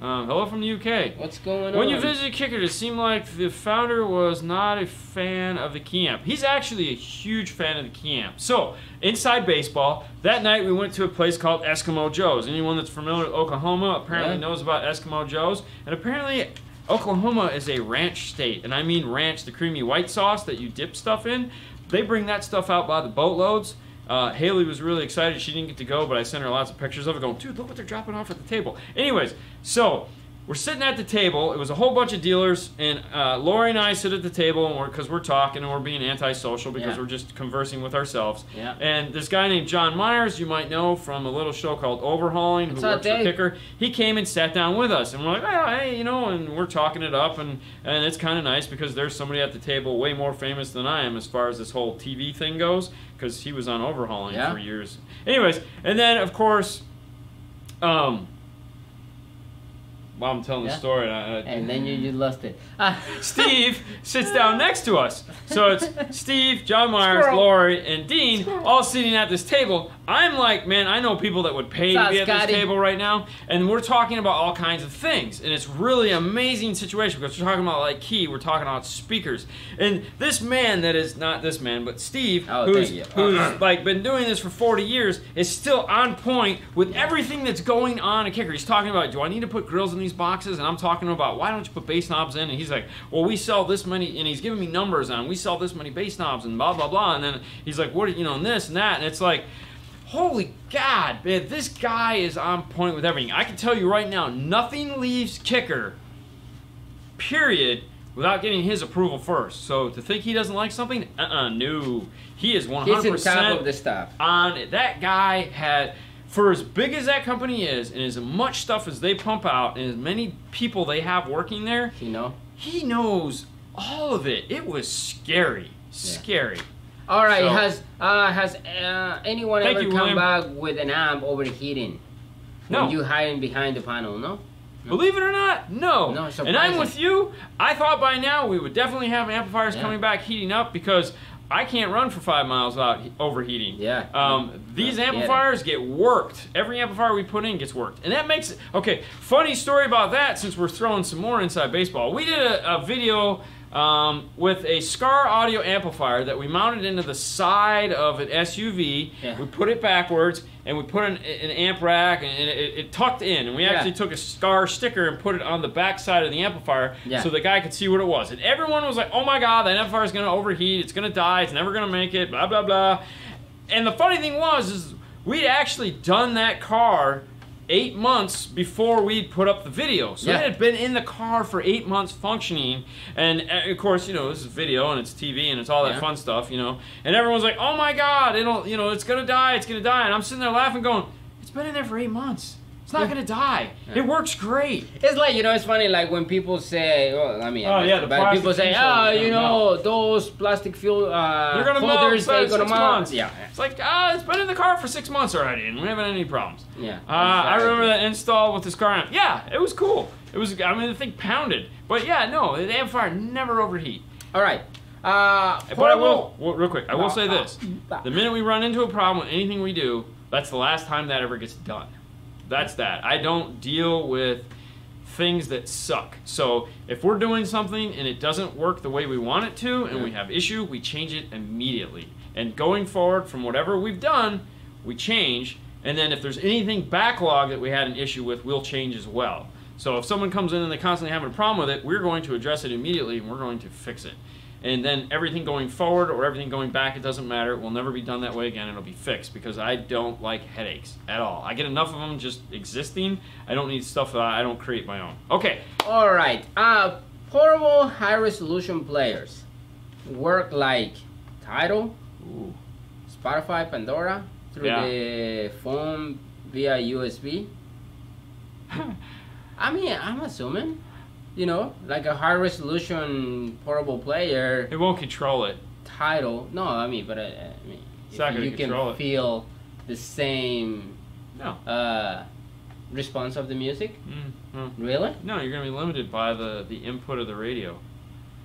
Um, hello from the UK. What's going When on? When you visited Kicker, it seemed like the founder was not a fan of the camp. He's actually a huge fan of the camp. So, inside baseball, that night we went to a place called Eskimo Joe's. Anyone that's familiar with Oklahoma apparently Yeah. knows about Eskimo Joe's. And apparently, Oklahoma is a ranch state. And I mean ranch, the creamy white sauce that you dip stuff in. They bring that stuff out by the boatloads. Uh, Haley was really excited. She didn't get to go, but I sent her lots of pictures of it going, dude, look what they're dropping off at the table. Anyways, so we're sitting at the table. It was a whole bunch of dealers, and uh, Lori and I sit at the table, and we're because we're talking and we're being antisocial because Yeah. we're just conversing with ourselves. Yeah. And this guy named John Myers, you might know from a little show called Overhaulin', who up, works for Dave? Kicker. He came and sat down with us, and we're like, oh, hey, you know, and we're talking it up, and and it's kind of nice because there's somebody at the table way more famous than I am as far as this whole TV thing goes, because he was on Overhaulin' Yeah. for years. Anyways, and then of course, um. While I'm telling the Yeah. story, I, I, and then you, you lost it. Steve sits down next to us. So it's Steve, John Myers, Squirrel. Lori, and Dean all sitting at this table. I'm like, man, I know people that would pay to be at Scotty? this table right now, and we're talking about all kinds of things, and it's really amazing situation because we're talking about like key, we're talking about speakers, and this man that is not this man, but Steve, Oh, who's thank you. who's uh-huh. like been doing this for 40 years, is still on point with everything that's going on at Kicker. He's talking about, do I need to put grills in these boxes? And I'm talking about, why don't you put bass knobs in? And he's like, well, we sell this many, and he's giving me numbers on, we sell this many bass knobs and blah blah blah. And then he's like, what, are- you know, and this and that, and it's like. Holy God, man, this guy is on point with everything. I can tell you right now, nothing leaves Kicker, period, without getting his approval first. So to think he doesn't like something, uh-uh, no. He is 100% He's in top of the stuff. on it. That guy had, for as big as that company is, and as much stuff as they pump out, and as many people they have working there, You know. he knows all of it. It was scary. Scary. All right. So- has uh, has uh, anyone ever you, come William. back with an amp overheating? No. When you hiding behind the panel, no. Believe it or not, no. No, and. I'm with you. I thought by now we would definitely have amplifiers Yeah. coming back heating up because I can't run for five miles without overheating. Yeah. Um, these amplifiers get worked. Every amplifier we put in gets worked, and that makes it okay. Funny story about that. Since we're throwing some more inside baseball, we did a, a video. Um, with a Skar audio amplifier that we mounted into the side of an SUV, Yeah. we put it backwards and we put an, an amp rack and it, it tucked in, and we Yeah. actually took a Skar sticker and put it on the back side of the amplifier Yeah. so the guy could see what it was. And everyone was like, "Oh my God, that amplifier is going to overheat. It's going to die. It's never going to make it." Blah blah blah. And the funny thing was, is we'd actually done that car eight months before we'd put up the video. So Yeah. it had been in the car for eight months functioning. And uh, of course, you know, this is video and it's TV and it's all that Yeah. fun stuff, you know. And everyone's like, "Oh my God, it'll, you know, it's gonna die. It's gonna die." And I'm sitting there laughing, going, "It's been in there for eight months. It's not gonna die. It works great." It's like you know, it's funny. Like when people say, "Well, I mean," Oh, yeah, the but people say, fuel "Oh, you yeah, know, those plastic fuel uh, They're gonna melt holders, inside they're gonna six melt." months. Yeah, It's like, ah, it's been in the car for six months already, and we haven't had any problems. yeah. Uh, I remember that install with this car. Yeah, it was cool. It was, I mean, the thing pounded. But yeah, no, the amplifier never overheat. All right. Uh, But I will, well, real quick, I will say this. The minute we run into a problem with anything we do, that's the last time that ever gets done. That's that. I don't deal with things that suck. So if we're doing something and it doesn't work the way we want it to and we have issue, we change it immediately. And going forward from whatever we've done, we change. And then if there's anything backlog that we had an issue with, we'll change as well. So if someone comes in and they constantly having a problem with it, we're going to address it immediately and we're going to fix it. And then everything going forward or everything going back, it doesn't matter. It will never be done that way again. It'll be fixed because I don't like headaches at all. I get enough of them just existing. I don't need stuff that I don't create my own. Okay. All right. Uh, portable high resolution players work like Tidal, Ooh. Spotify, Pandora through Yeah. the phone via USB. I mean, I'm assuming, you know, like a high resolution portable player It won't control it. title. No, I mean, but uh, I mean, It's not gonna you control can it. feel the same No. uh, response of the music. Mm, no. Really? No, you're going to be limited by the, the input of the radio.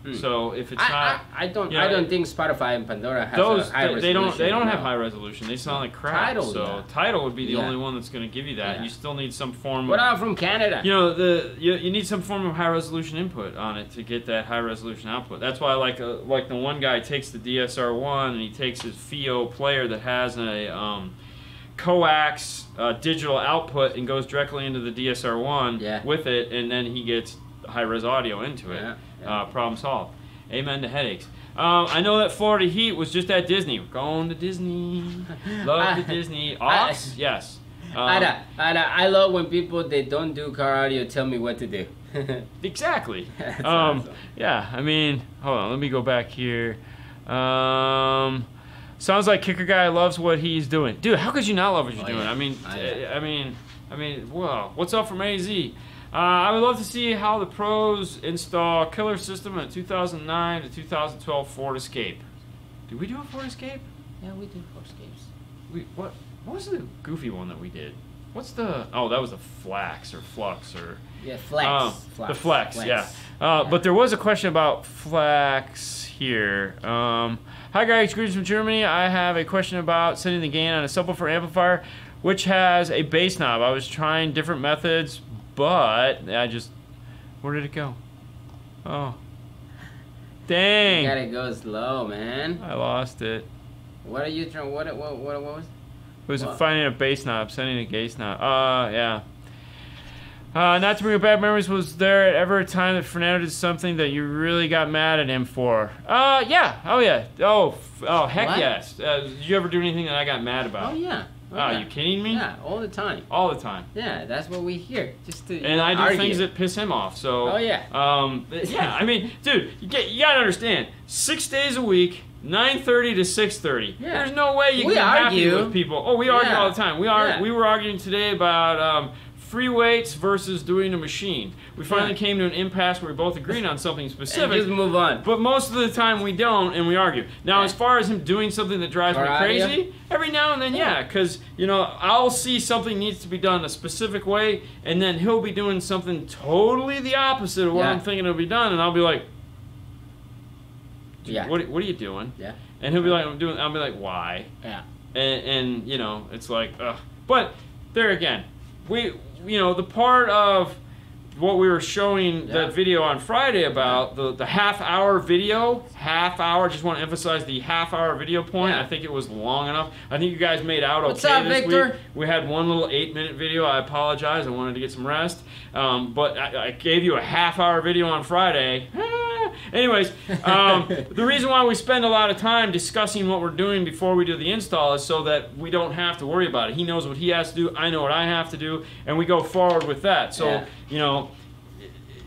Hmm. So if it's I, not I, I don't. Yeah, I don't think Spotify and Pandora has those a high they, they don't they don't have high resolution. They sound like crap. Tidal, so yeah. Tidal would be the Yeah. only one that's going to give you that. Yeah. You still need some form. What of, out from Canada? You know the you, you need some form of high resolution input on it to get that high resolution output. That's why like uh, like the one guy takes the DSR one and he takes his FiiO player that has a um, coax uh, digital output and goes directly into the DSR one Yeah. with it, and then he gets high res audio into it. Yeah, yeah. Uh, problem solved. Amen to headaches. Um, I know that Florida Heat was just at Disney. We're going to Disney. Love the Disney. I- Ox? yes. Um, Ada, Ada, I love when people they don't do car audio tell me what to do. Exactly. Um, awesome. Yeah, I mean, hold on, let me go back here. Um, sounds like Kicker Guy loves what he's doing. Dude, how could you not love what you're Oh, doing? yeah. I mean, I. I mean, I mean, whoa, what's up from AZ? Uh, I would love to see how the pros install killer system in 2009 to 2012 Ford Escape. Did we do a Ford Escape? yeah, we do Forescapes. We what? What was the goofy one that we did? What's the? Oh, that was the Flax or Flux or. Yeah, flex. Um, flex. The flex, yeah. Uh, But there was a question about flex here. Um, Hi, guys. Greetings from Germany. I have a question about setting the gain on a subwoofer amplifier, which has a bass knob. I was trying different methods, but I just. Where did it go? Oh. dang! You Dang. gotta go slow, man. I lost it. What are you trying? What? What? What? What was? It was What? finding a bass knob, setting a bass knob. Uh, yeah. Uh, not to bring up bad memories, was there ever a time that Fernando did something that you really got mad at him for? Uh, yeah. Oh, yeah. Oh, f- oh, heck What? yes. Uh, did you ever do anything that I got mad about? Oh yeah. Oh, Ah, yeah. you kidding me? Yeah, all the time. All the time. Yeah, that's what we hear. Just to And I do argue. things that piss him off. So. Oh, yeah. Um. Yeah. I mean, dude, you get you gotta understand. Six days a week, nine thirty to six thirty. Yeah. There's no way you We can be happy argue. with people. Oh, we argue Yeah. all the time. We are. Yeah. We were arguing today about um, free weights versus doing a machine. We finally Yeah. came to an impasse where we both agreed on something and specific. just move on. But most of the time we don't, and we argue. Now, Yeah. as far as him doing something that drives me Karate? crazy, every now and then, yeah, Yeah. because you know I'll see something needs to be done a specific way, and then he'll be doing something totally the opposite of what Yeah. I'm thinking it'll be done, and I'll be like, Yeah. what, what are you doing? Yeah. And he'll be like, I'm doing. I'll be like, why? Yeah. and, and you know it's like ugh. but there again we you know the part of what we were showing Yeah. that video on friday about the, the half hour video half hour just want to emphasize the half hour video point Yeah. i think it was long enough i think you guys made out What's okay up, this Victor? week we had one little eight minute video i apologize i wanted to get some rest um, but I, I gave you a half hour video on friday Ah. Anyways um, the reason why we spend a lot of time discussing what we're doing before we do the install is so that we don't have to worry about it. He knows what he has to do, I know what I have to do, and we go forward with that. So, Yeah. you know,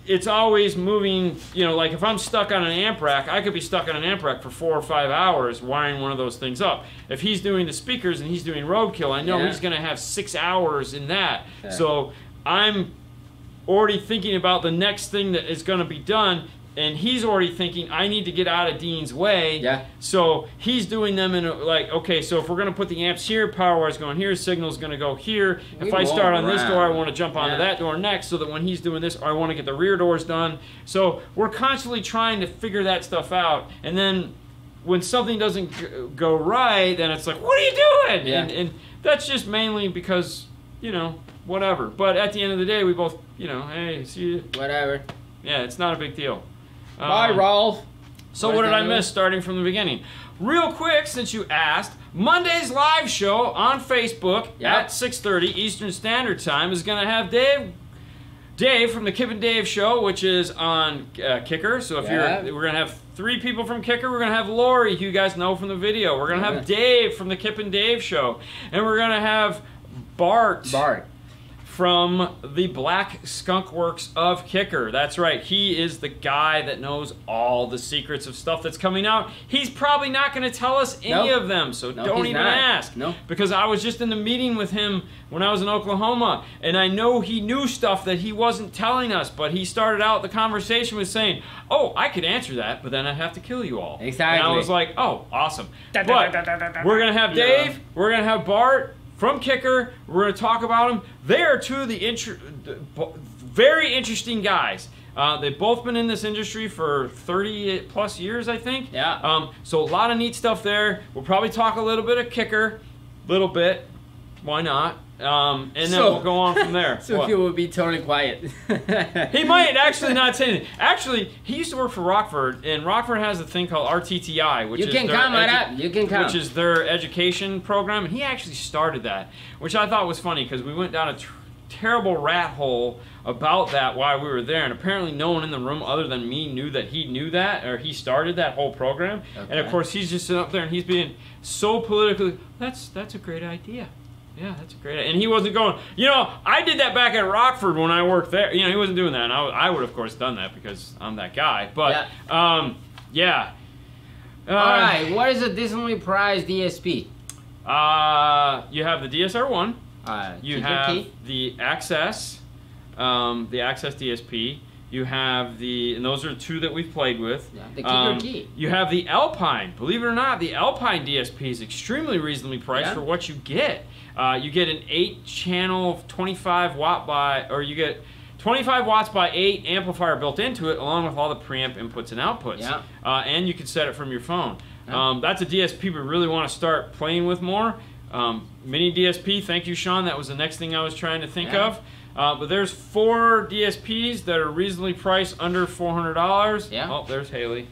it's always moving, you know, like if I'm stuck on an amp rack, I could be stuck on an amp rack for four or five hours wiring one of those things up. If he's doing the speakers and he's doing roadkill, I know Yeah. he's going to have six hours in that. Yeah. So I'm already thinking about the next thing that is going to be done and he's already thinking i need to get out of dean's way Yeah. so he's doing them in a, like okay so if we're going to put the amps here power wire's going here signal's going to go here if i start on this door i want to jump onto Yeah. that door next so that when he's doing this i want to get the rear doors done so we're constantly trying to figure that stuff out and then when something doesn't go right then it's like what are you doing Yeah. and, and that's just mainly because you know whatever but at the end of the day we both you know hey see you Whatever. yeah, it's not a big deal. Bye, Um, Rolf. So What did I miss starting from the beginning? Real quick, since you asked, Monday's live show on Facebook Yep. at 6:30 Eastern Standard Time is going to have Dave. Dave from the Kip and Dave show, which is on uh, Kicker. So if Yeah. you're, we're gonna have three people from Kicker. We're gonna have Lori, who you guys know from the video. We're gonna have Dave from the Kip and Dave show, and we're gonna have Bart Bart. From the Black Skunk Works of Kicker. That's right. He is the guy that knows all the secrets of stuff that's coming out. He's probably not going to tell us any Nope. of them, so No, don't even not. ask. No. Because I was just in the meeting with him when I was in Oklahoma, and I know he knew stuff that he wasn't telling us, but he started out the conversation with saying, "Oh, I could answer that, but then I'd have to kill you all." Exactly. And I was like, "Oh, awesome." Da, da, But da, da, da, da, we're gonna have Yeah. Dave. We're gonna have Bart from Kicker. We're going to talk about them. They are two of the inter- very interesting guys. Uh, they've both been in this industry for 30 plus years, I think. Yeah. Um, so a lot of neat stuff there. We'll probably talk a little bit of Kicker, little bit. Why not? Um, and then So- we'll go on from there. So What? he will be totally quiet. He might actually not say anything. Actually, he used to work for Rockford, and Rockford has a thing called RTTI, which You is can their come right up. You can come. which is their education program, and he actually started that, which I thought was funny because we went down a tr- terrible rat hole about that while we were there, and apparently no one in the room other than me knew that he knew that or he started that whole program, okay. and of course he's just sitting up there and he's being so politically. That's that's a great idea. Yeah, that's a great. And he wasn't going, you know, I did that back at Rockford when I worked there. You know, he wasn't doing that. And I, I would, of course, done that because I'm that guy. But, um, yeah. Uh, All right. What is a decently priced DSP? Uh, you have the DSR1. Uh, You have the Axxess, um, the Axxess DSP. You have the, and those are two that we've played with. Yeah, the Um, Key. You have the Alpine. Believe it or not, the Alpine DSP is extremely reasonably priced Yeah. for what you get. Uh, you get an eight-channel, 25 watt by, or you get 25 watts by eight amplifier built into it, along with all the preamp inputs and outputs. Yeah. Uh, and you can set it from your phone. Yeah. Um, that's a DSP we really want to start playing with more. Um, mini DSP, thank you, Sean. That was the next thing I was trying to think Yeah. of. Uh, but there's four DSPs that are reasonably priced under $400. Yeah. Oh, there's Haley.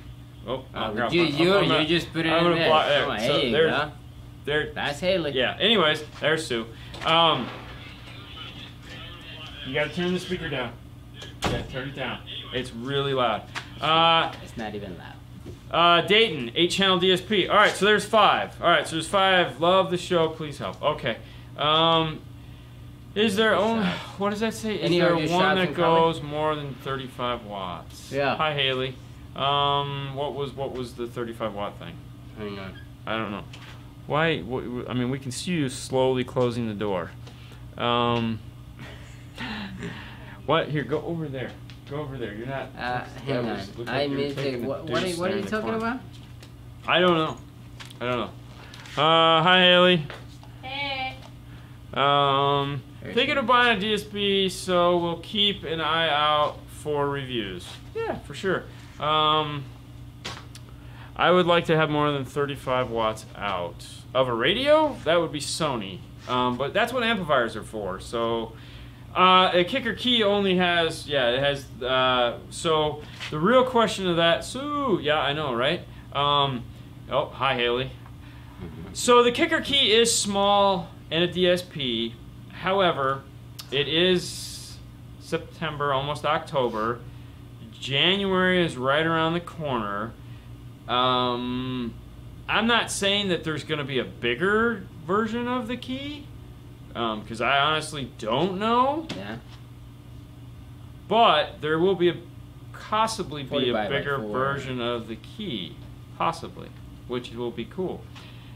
Oh, Uh, here, you you, you just put it I'm in there. block- there. So here you go. There, That's Haley. yeah. Anyways, there's Sue. Um, you gotta turn the speaker down. Yeah, turn it down. It's really loud. Uh, It's not even loud. uh, Dayton, eight channel DSP. All right, so there's five. All right, so there's five. Love the show. Please help. Okay. Um, is there only what does that say? Is Any there one that goes more than 35 watts? Yeah. Hi Haley. Um, what was what was the 35 watt thing? Hang on. I don't know. Why? wh- I mean, we can see you slowly closing the door. Um, what? Here, go over there. Go over there. You're not. Uh, that hang on. was- I like you were missed it. What, what, are, deuce what are you talking corner. about? I don't know. I don't know. Uh, hi Haley. Hey. Um, thinking of buying a DSP, so we'll keep an eye out for reviews. Yeah, for sure. Um, I would like to have more than 35 watts out of a radio. That would be Sony, um, but that's what amplifiers are for. So. Uh, a kicker key only has, yeah, it has, uh, so the real question of that, Sue, yeah, I know, right? Um, oh, hi, Haley. So the kicker key is small and a DSP. However, it is September, almost October. January is right around the corner. Um, I'm not saying that there's going to be a bigger version of the key, because I honestly don't know. Yeah. But there will be a possibly be a bigger version of the key, possibly, which will be cool.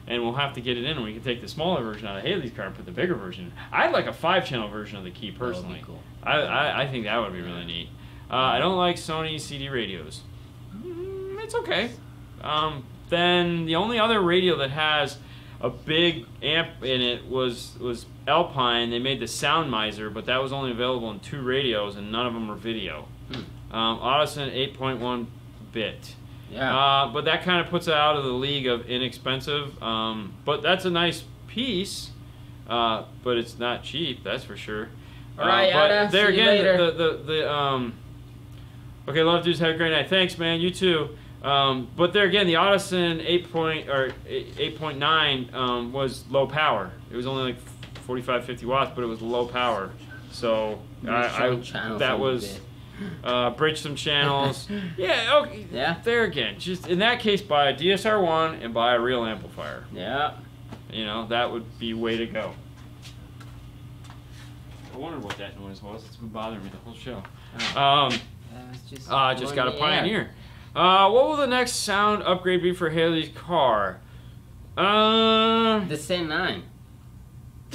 And we'll have to get it in, and we can take the smaller version out of Haley's car and put the bigger version. in. I'd like a five-channel version of the key That would be personally. cool. I, I I think that would be really neat. Uh, I don't like Sony CD radios. Mm, it's okay. Um, then the only other radio that has a big amp in it was was Alpine. They made the Sound Miser, but that was only available in two radios, and none of them were video. Hmm. Um, Audison 8.1 bit. Yeah. Uh, but that kind of puts it out of the league of inexpensive. Um, but that's a nice piece. Uh, but it's not cheap, that's for sure. All right, uh, but there again, later. the, the the um. Okay, love dudes, have a great night. Thanks, man. You too. Um, but there again, the Audison 8 point or 8.9 um, was low power. It was only like 45, 50 watts, but it was low power. So I, I that was uh, bridge some channels. yeah, okay. Yeah. There again, just in that case, buy a DSR one and buy a real amplifier. Yeah. You know, that would be way to go. I wondered what that noise was. It's been bothering me the whole show. Um, Uh, just uh, just got a. Pioneer. Uh, what will the next sound upgrade be for Haley's car? Uh, The same nine.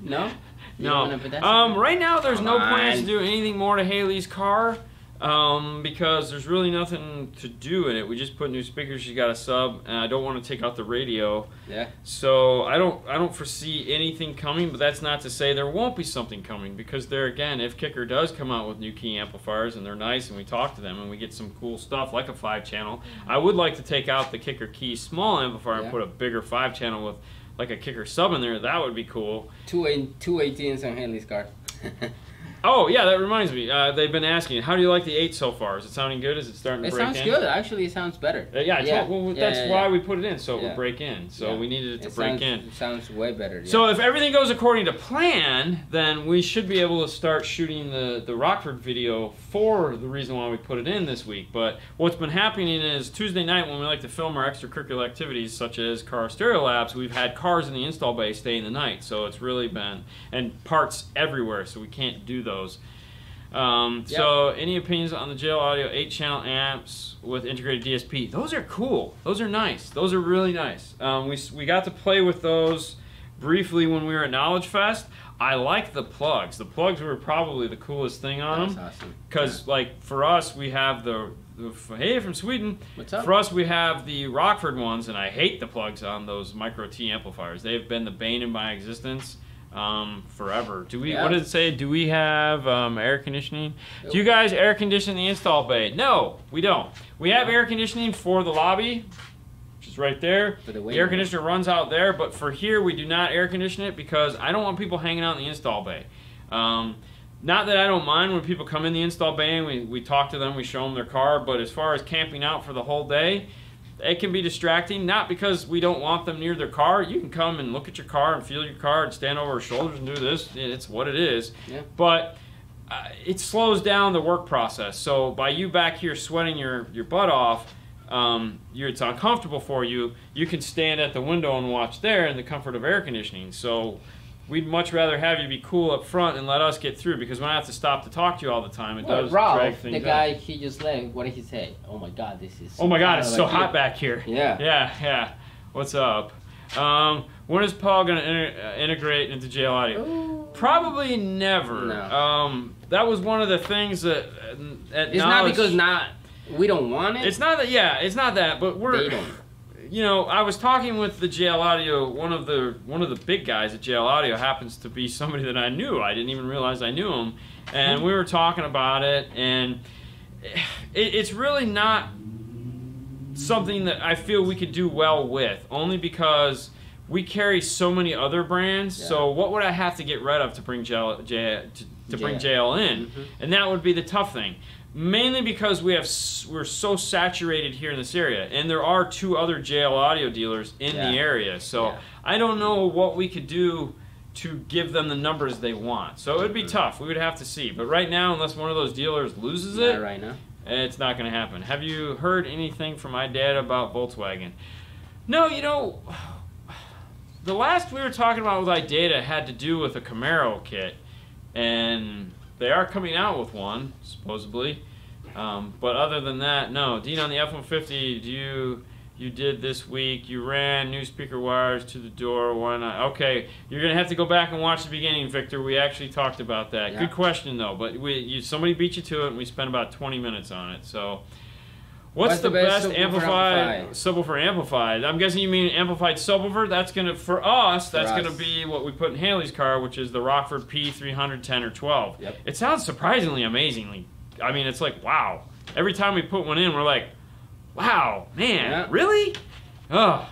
No. You no. wanna put that Um, right now, there's Come no plans to do anything more to Haley's car. Um, because there's really nothing to do in it. We just put new speakers. She got a sub, and I don't want to take out the radio. Yeah. So I don't I don't foresee anything coming, but that's not to say there won't be something coming because there again, if Kicker does come out with new key amplifiers and they're nice and we talk to them and we get some cool stuff like a five channel, I would like to take out the Kicker key small amplifier Yeah. and put a bigger five channel with like a Kicker sub in there. That would be cool. Two eight two eighteens on Haley's car. Oh yeah, that reminds me. Uh, they've been asking, how do you like the eight so far? Is it sounding good? Is it starting to it break in? It sounds good. Actually, it sounds better. Uh, yeah, told- well, yeah, that's yeah, why yeah. we put it in, so it Yeah. would break in. So Yeah. we needed it to It break sounds, in. It sounds way better. Yeah. So if everything goes according to plan, then we should be able to start shooting the, the Rockford video for the reason why we put it in this week. But what's been happening is Tuesday night when we like to film our extracurricular activities such as car stereo labs, we've had cars in the install bay staying the night. So it's really been and parts everywhere, so we can't do those. Um, So, any opinions on the JL Audio 8 channel amps with integrated DSP? Those are cool. Those are nice. Those are really nice. Um, we, we got to play with those briefly when we were at Knowledge Fest. I like the plugs. The plugs were probably the coolest thing on That's them. awesome. Because, like, for us, we have the, the. Hey, from Sweden. What's up? For us, we have the Rockford ones, and I hate the plugs on those Micro T amplifiers. They've been the bane of my existence um, forever. Do we? Yeah. What did it say? Do we have um, air conditioning? Do you guys air condition the install bay? No, we don't. We have air conditioning for the lobby, which is right there. The The air conditioner runs out there, but for here we do not air condition it because I don't want people hanging out in the install bay. Um, not that I don't mind when people come in the install bay and we, we talk to them, we show them their car, but as far as camping out for the whole day, it can be distracting. Not because we don't want them near their car. You can come and look at your car and feel your car and stand over our shoulders and do this. It's what it is. Yeah. But uh, it slows down the work process. So by you back here sweating your, your butt off, um, you're, it's uncomfortable for you. You can stand at the window and watch there in the comfort of air conditioning. So we'd much rather have you be cool up front and let us get through because when I have to stop to talk to you all the time, it Well, does drag Ralph, things the out. guy he just left, what did he say? Oh my God, this is. Oh my God, it's so like hot you. back here. Yeah. Yeah, yeah. What's up? Um, when is Paul gonna inter- uh, integrate into JL audio? Ooh. Probably never. No. Um, that was one of the things that uh, at It's not because not we don't want it. It's not that. Yeah, it's not that. But we're. You know, I was talking with the JL Audio. One of the one of the big guys at JL Audio happens to be somebody that I knew. I didn't even realize I knew him, and we were talking about it, and it, it's really not something that I feel we could do well with, only because we carry so many other brands. Yeah. So what would I have to get rid of to bring JL, J, to, to bring JL. In? Mhm. And that would be the tough thing. Mainly because we have we're so saturated here in this area, and there are two other JL audio dealers in Yeah. the area. So Yeah. I don't know what we could do to give them the numbers they want. So it would be Mm-hmm. tough. We would have to see. But right now, unless one of those dealers loses it, right now. it's not going to happen. Have you heard anything from my dad about Volkswagen? No, you know, the last we were talking about with iData had to do with a Camaro kit, and they are coming out with one supposedly. Um, but other than that, no. Dean on the F-150, do you you did this week? You ran new speaker wires to the door. Why not? Okay, you're gonna have to go back and watch the beginning, Victor. We actually talked about that. Yeah. Good question though. But we you, somebody beat you to it, and we spent about 20 minutes on it. So. What's, What's the, the best best, amplified amplified? subwoofer amplified? I'm guessing you mean amplified subwoofer. That's gonna for us. For That's us. gonna be what we put in Haley's car, which is the Rockford P310 or 12. Yep. It sounds surprisingly amazingly. I mean, it's like wow. Every time we put one in, we're like, wow, man, Yeah. really? Ugh.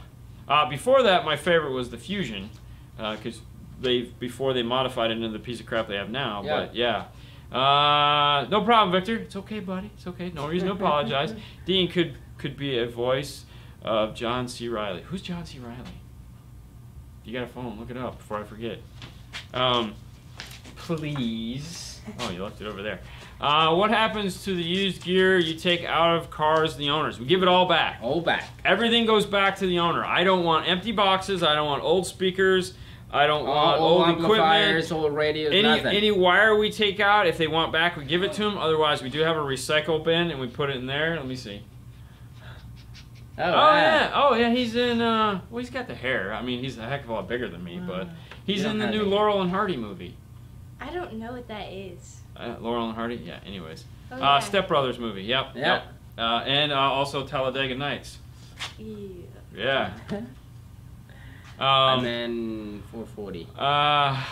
Uh, before that, my favorite was the Fusion, because they before they modified it into the piece of crap they have now. Yeah. But yeah. Uh, no problem, Victor. It's okay, buddy. It's okay. No reason to apologize. Dean could could be a voice of John C. Reilly. Who's John C. Reilly? You got a phone? Look it up before I forget. Um, please. Oh, you left it over there. Uh, what happens to the used gear you take out of cars the owners? We give it all back. All back. Everything goes back to the owner. I don't want empty boxes. I don't want old speakers. I don't want All, all old equipment. amplifiers, all radios, Any nothing. any wire we take out, if they want back, we give it to them. Otherwise, we do have a recycle bin and we put it in there. Let me see. oh, Oh wow. yeah, oh yeah, he's in. Uh, well, he's got the hair. I mean, he's a heck of a lot bigger than me, but he's in the new it. Laurel and Hardy movie. I don't know what that is. Uh, Laurel and Hardy, yeah. Anyways, Oh, Uh. Step Brothers movie. Yep. Yeah. Yep. Uh, and uh, also Talladega Nights. Ew. Yeah. and Um, then 440 uh,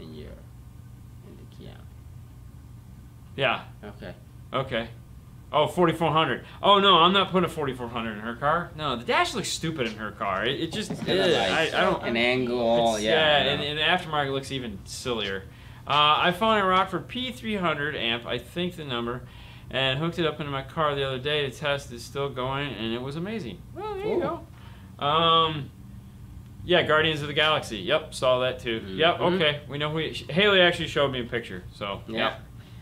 in your in the Kia. yeah. Okay. Okay. Oh, 4400. Oh no, I'm not putting a 4400 in her car. No, the dash looks stupid in her car. It, it just, like I, I don't. An angle, It's- yeah. and, and the aftermarket looks even sillier. Uh, I found a Rockford P300 amp, I think the number, and hooked it up into my car the other day to test. It's still going, and it was amazing. Well, there you go. Um, yeah, Guardians of the Galaxy. Yep, saw that too. Yep, Mhm. okay. We know who. Haley actually showed me a picture, so Yeah.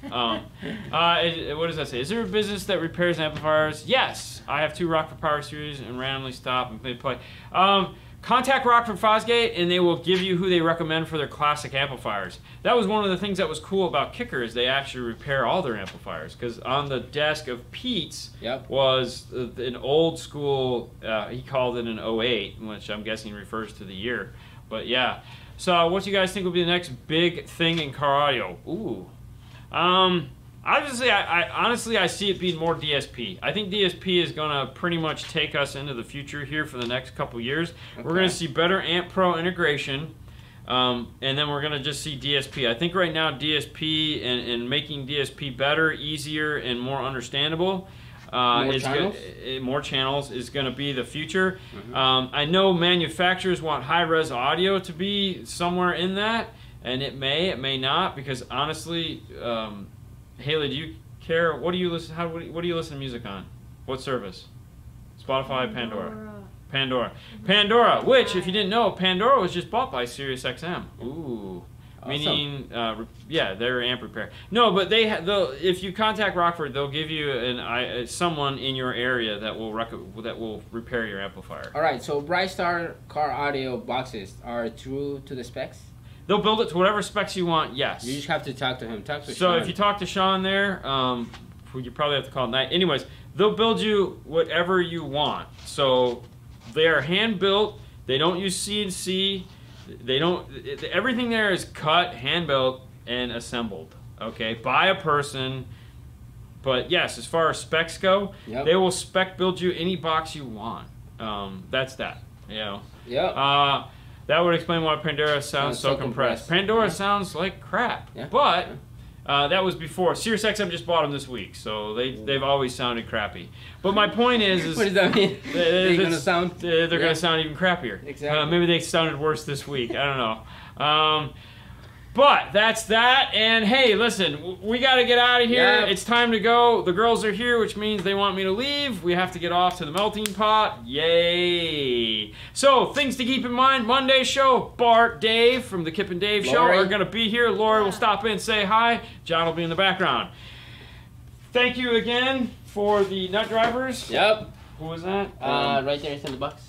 yep. Um, uh, what does that say? Is there a business that repairs amplifiers? Yes. I have two Rockford Power Series and randomly stop and they play. Um, contact Rockford Fosgate and they will give you who they recommend for their classic amplifiers. That was one of the things that was cool about Kicker is they actually repair all their amplifiers because on the desk of Pete's Yep. was uh, an old school. Uh, he called it an 08, which I'm guessing refers to the year. But yeah. So what do you guys think will be the next big thing in car audio? Ooh. Um, obviously, I, I honestly I see it being more DSP. I think DSP is gonna pretty much take us into the future here for the next couple years. We're gonna see better Amp Pro integration. Um, and then we're gonna just see DSP. I think right now DSP and, and making DSP better, easier, and more understandable. Uh, More channels? eh, more channels is going to be the future. Mhm. Um, I know manufacturers want high res audio to be somewhere in that, and it may, it may not, because honestly, um, Haley, do you care? What do you listen? How what do you, what do you listen to music on? What service? Spotify, Pandora. Pandora. Pandora, which, if you didn't know, Pandora was just bought by SiriusXM. Ooh. Awesome. Meaning, uh, yeah, they're amp repair. No, but they ha- they'll if you contact Rockford, they'll give you an I, uh, someone in your area that will rec- that will repair your amplifier. All right. So Bright Star car audio boxes are true to the specs. They'll build it to whatever specs you want. Yes. You just have to talk to him. Talk to So Sean. if you talk to Sean there, um, you probably have to call night. Anyways, they'll build you whatever you want. So they are hand built. They don't use CNC. They don't. Everything there is cut, hand built, and assembled. Okay, by a person. But yes, as far as specs go, Yep. they will spec build you any box you want. Um, that's that. You know. Yep. Uh, that would explain why Pandora sounds so so compressed. compressed. Pandora Yeah. sounds like crap. Yeah. But uh, that was before. SiriusXM just bought them this week, so they they've always sounded crappy. But my point is, is what does that mean? they- they- They're gonna sound. they're, Yeah. gonna sound even crappier. Exactly. Uh, maybe they sounded worse this week. I don't know. Um, but that's that. And hey, listen, we got to get out of here. Yeah. It's time to go. The girls are here, which means they want me to leave. We have to get off to the melting pot. Yay! So things to keep in mind: Monday show. Bart, Dave from the Kip and Dave show are gonna be here. Lori will stop in say hi. John will be in the background. Thank you again for the nut drivers. Yep. Who was that? Uh, Um, right there, it's in the box.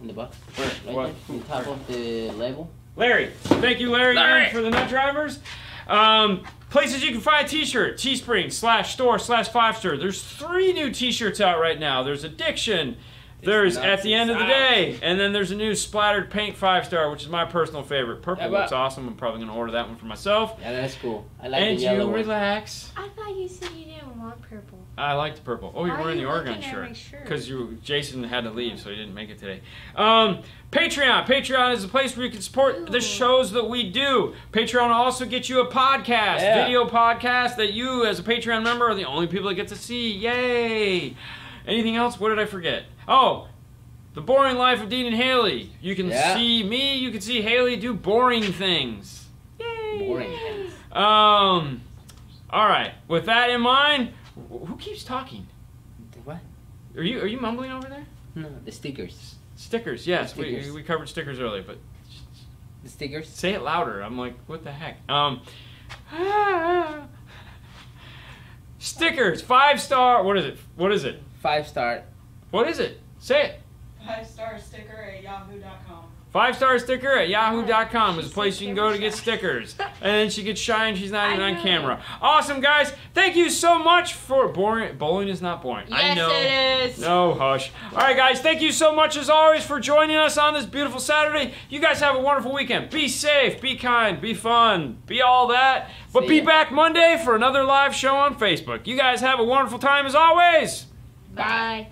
In the box. Right What? there, on top of the label. Larry. Thank you, Larry, Larry. for the nut drivers. Um, places you can find a t-shirt, Teespring slash store slash five star. There's three new t-shirts out right now. There's Addiction. There's At the End of the. Day. And then there's a new splattered paint five star, which is my personal favorite. Purple Yeah, looks awesome. I'm probably going to order that one for myself. Yeah, that's cool. I like and the yellow you one. relax. I thought you said you didn't want purple. I like the purple. Oh, you're Why wearing you the Oregon shirt because you Jason had to leave, so he didn't make it today. Um, Patreon. Patreon is a place where you can support the shows that we do. Patreon will also get you a podcast, Yeah. video podcast that you, as a Patreon member, are the only people that get to see. Yay! Anything else? What did I forget? Oh. The Boring Life of Dean and Haley. You can Yeah. see me, you can see Haley do boring things. Yay! Boring. Things. Um, all right. With that in mind, wh- who keeps talking? What? Are you are you mumbling over there? No, the stickers. Stickers, yes. The We, we covered stickers earlier, but The stickers. say it louder. I'm like, what the heck? Um, stickers, five star. What is it? What is it? Five star. What is it? Say it. Five star sticker at yahoo.com. Five star sticker at yahoo.com is a place you can go to get stickers. And then she gets shy and she's not even on camera. Awesome, guys. Thank you so much for boring. Bowling is not boring. I Yes, know. it is. No, hush. All right, guys, thank you so much as always for joining us on this beautiful Saturday. You guys have a wonderful weekend. Be safe, be kind, be fun, be all that. But See be ya. back Monday for another live show on Facebook. You guys have a wonderful time as always. Bye.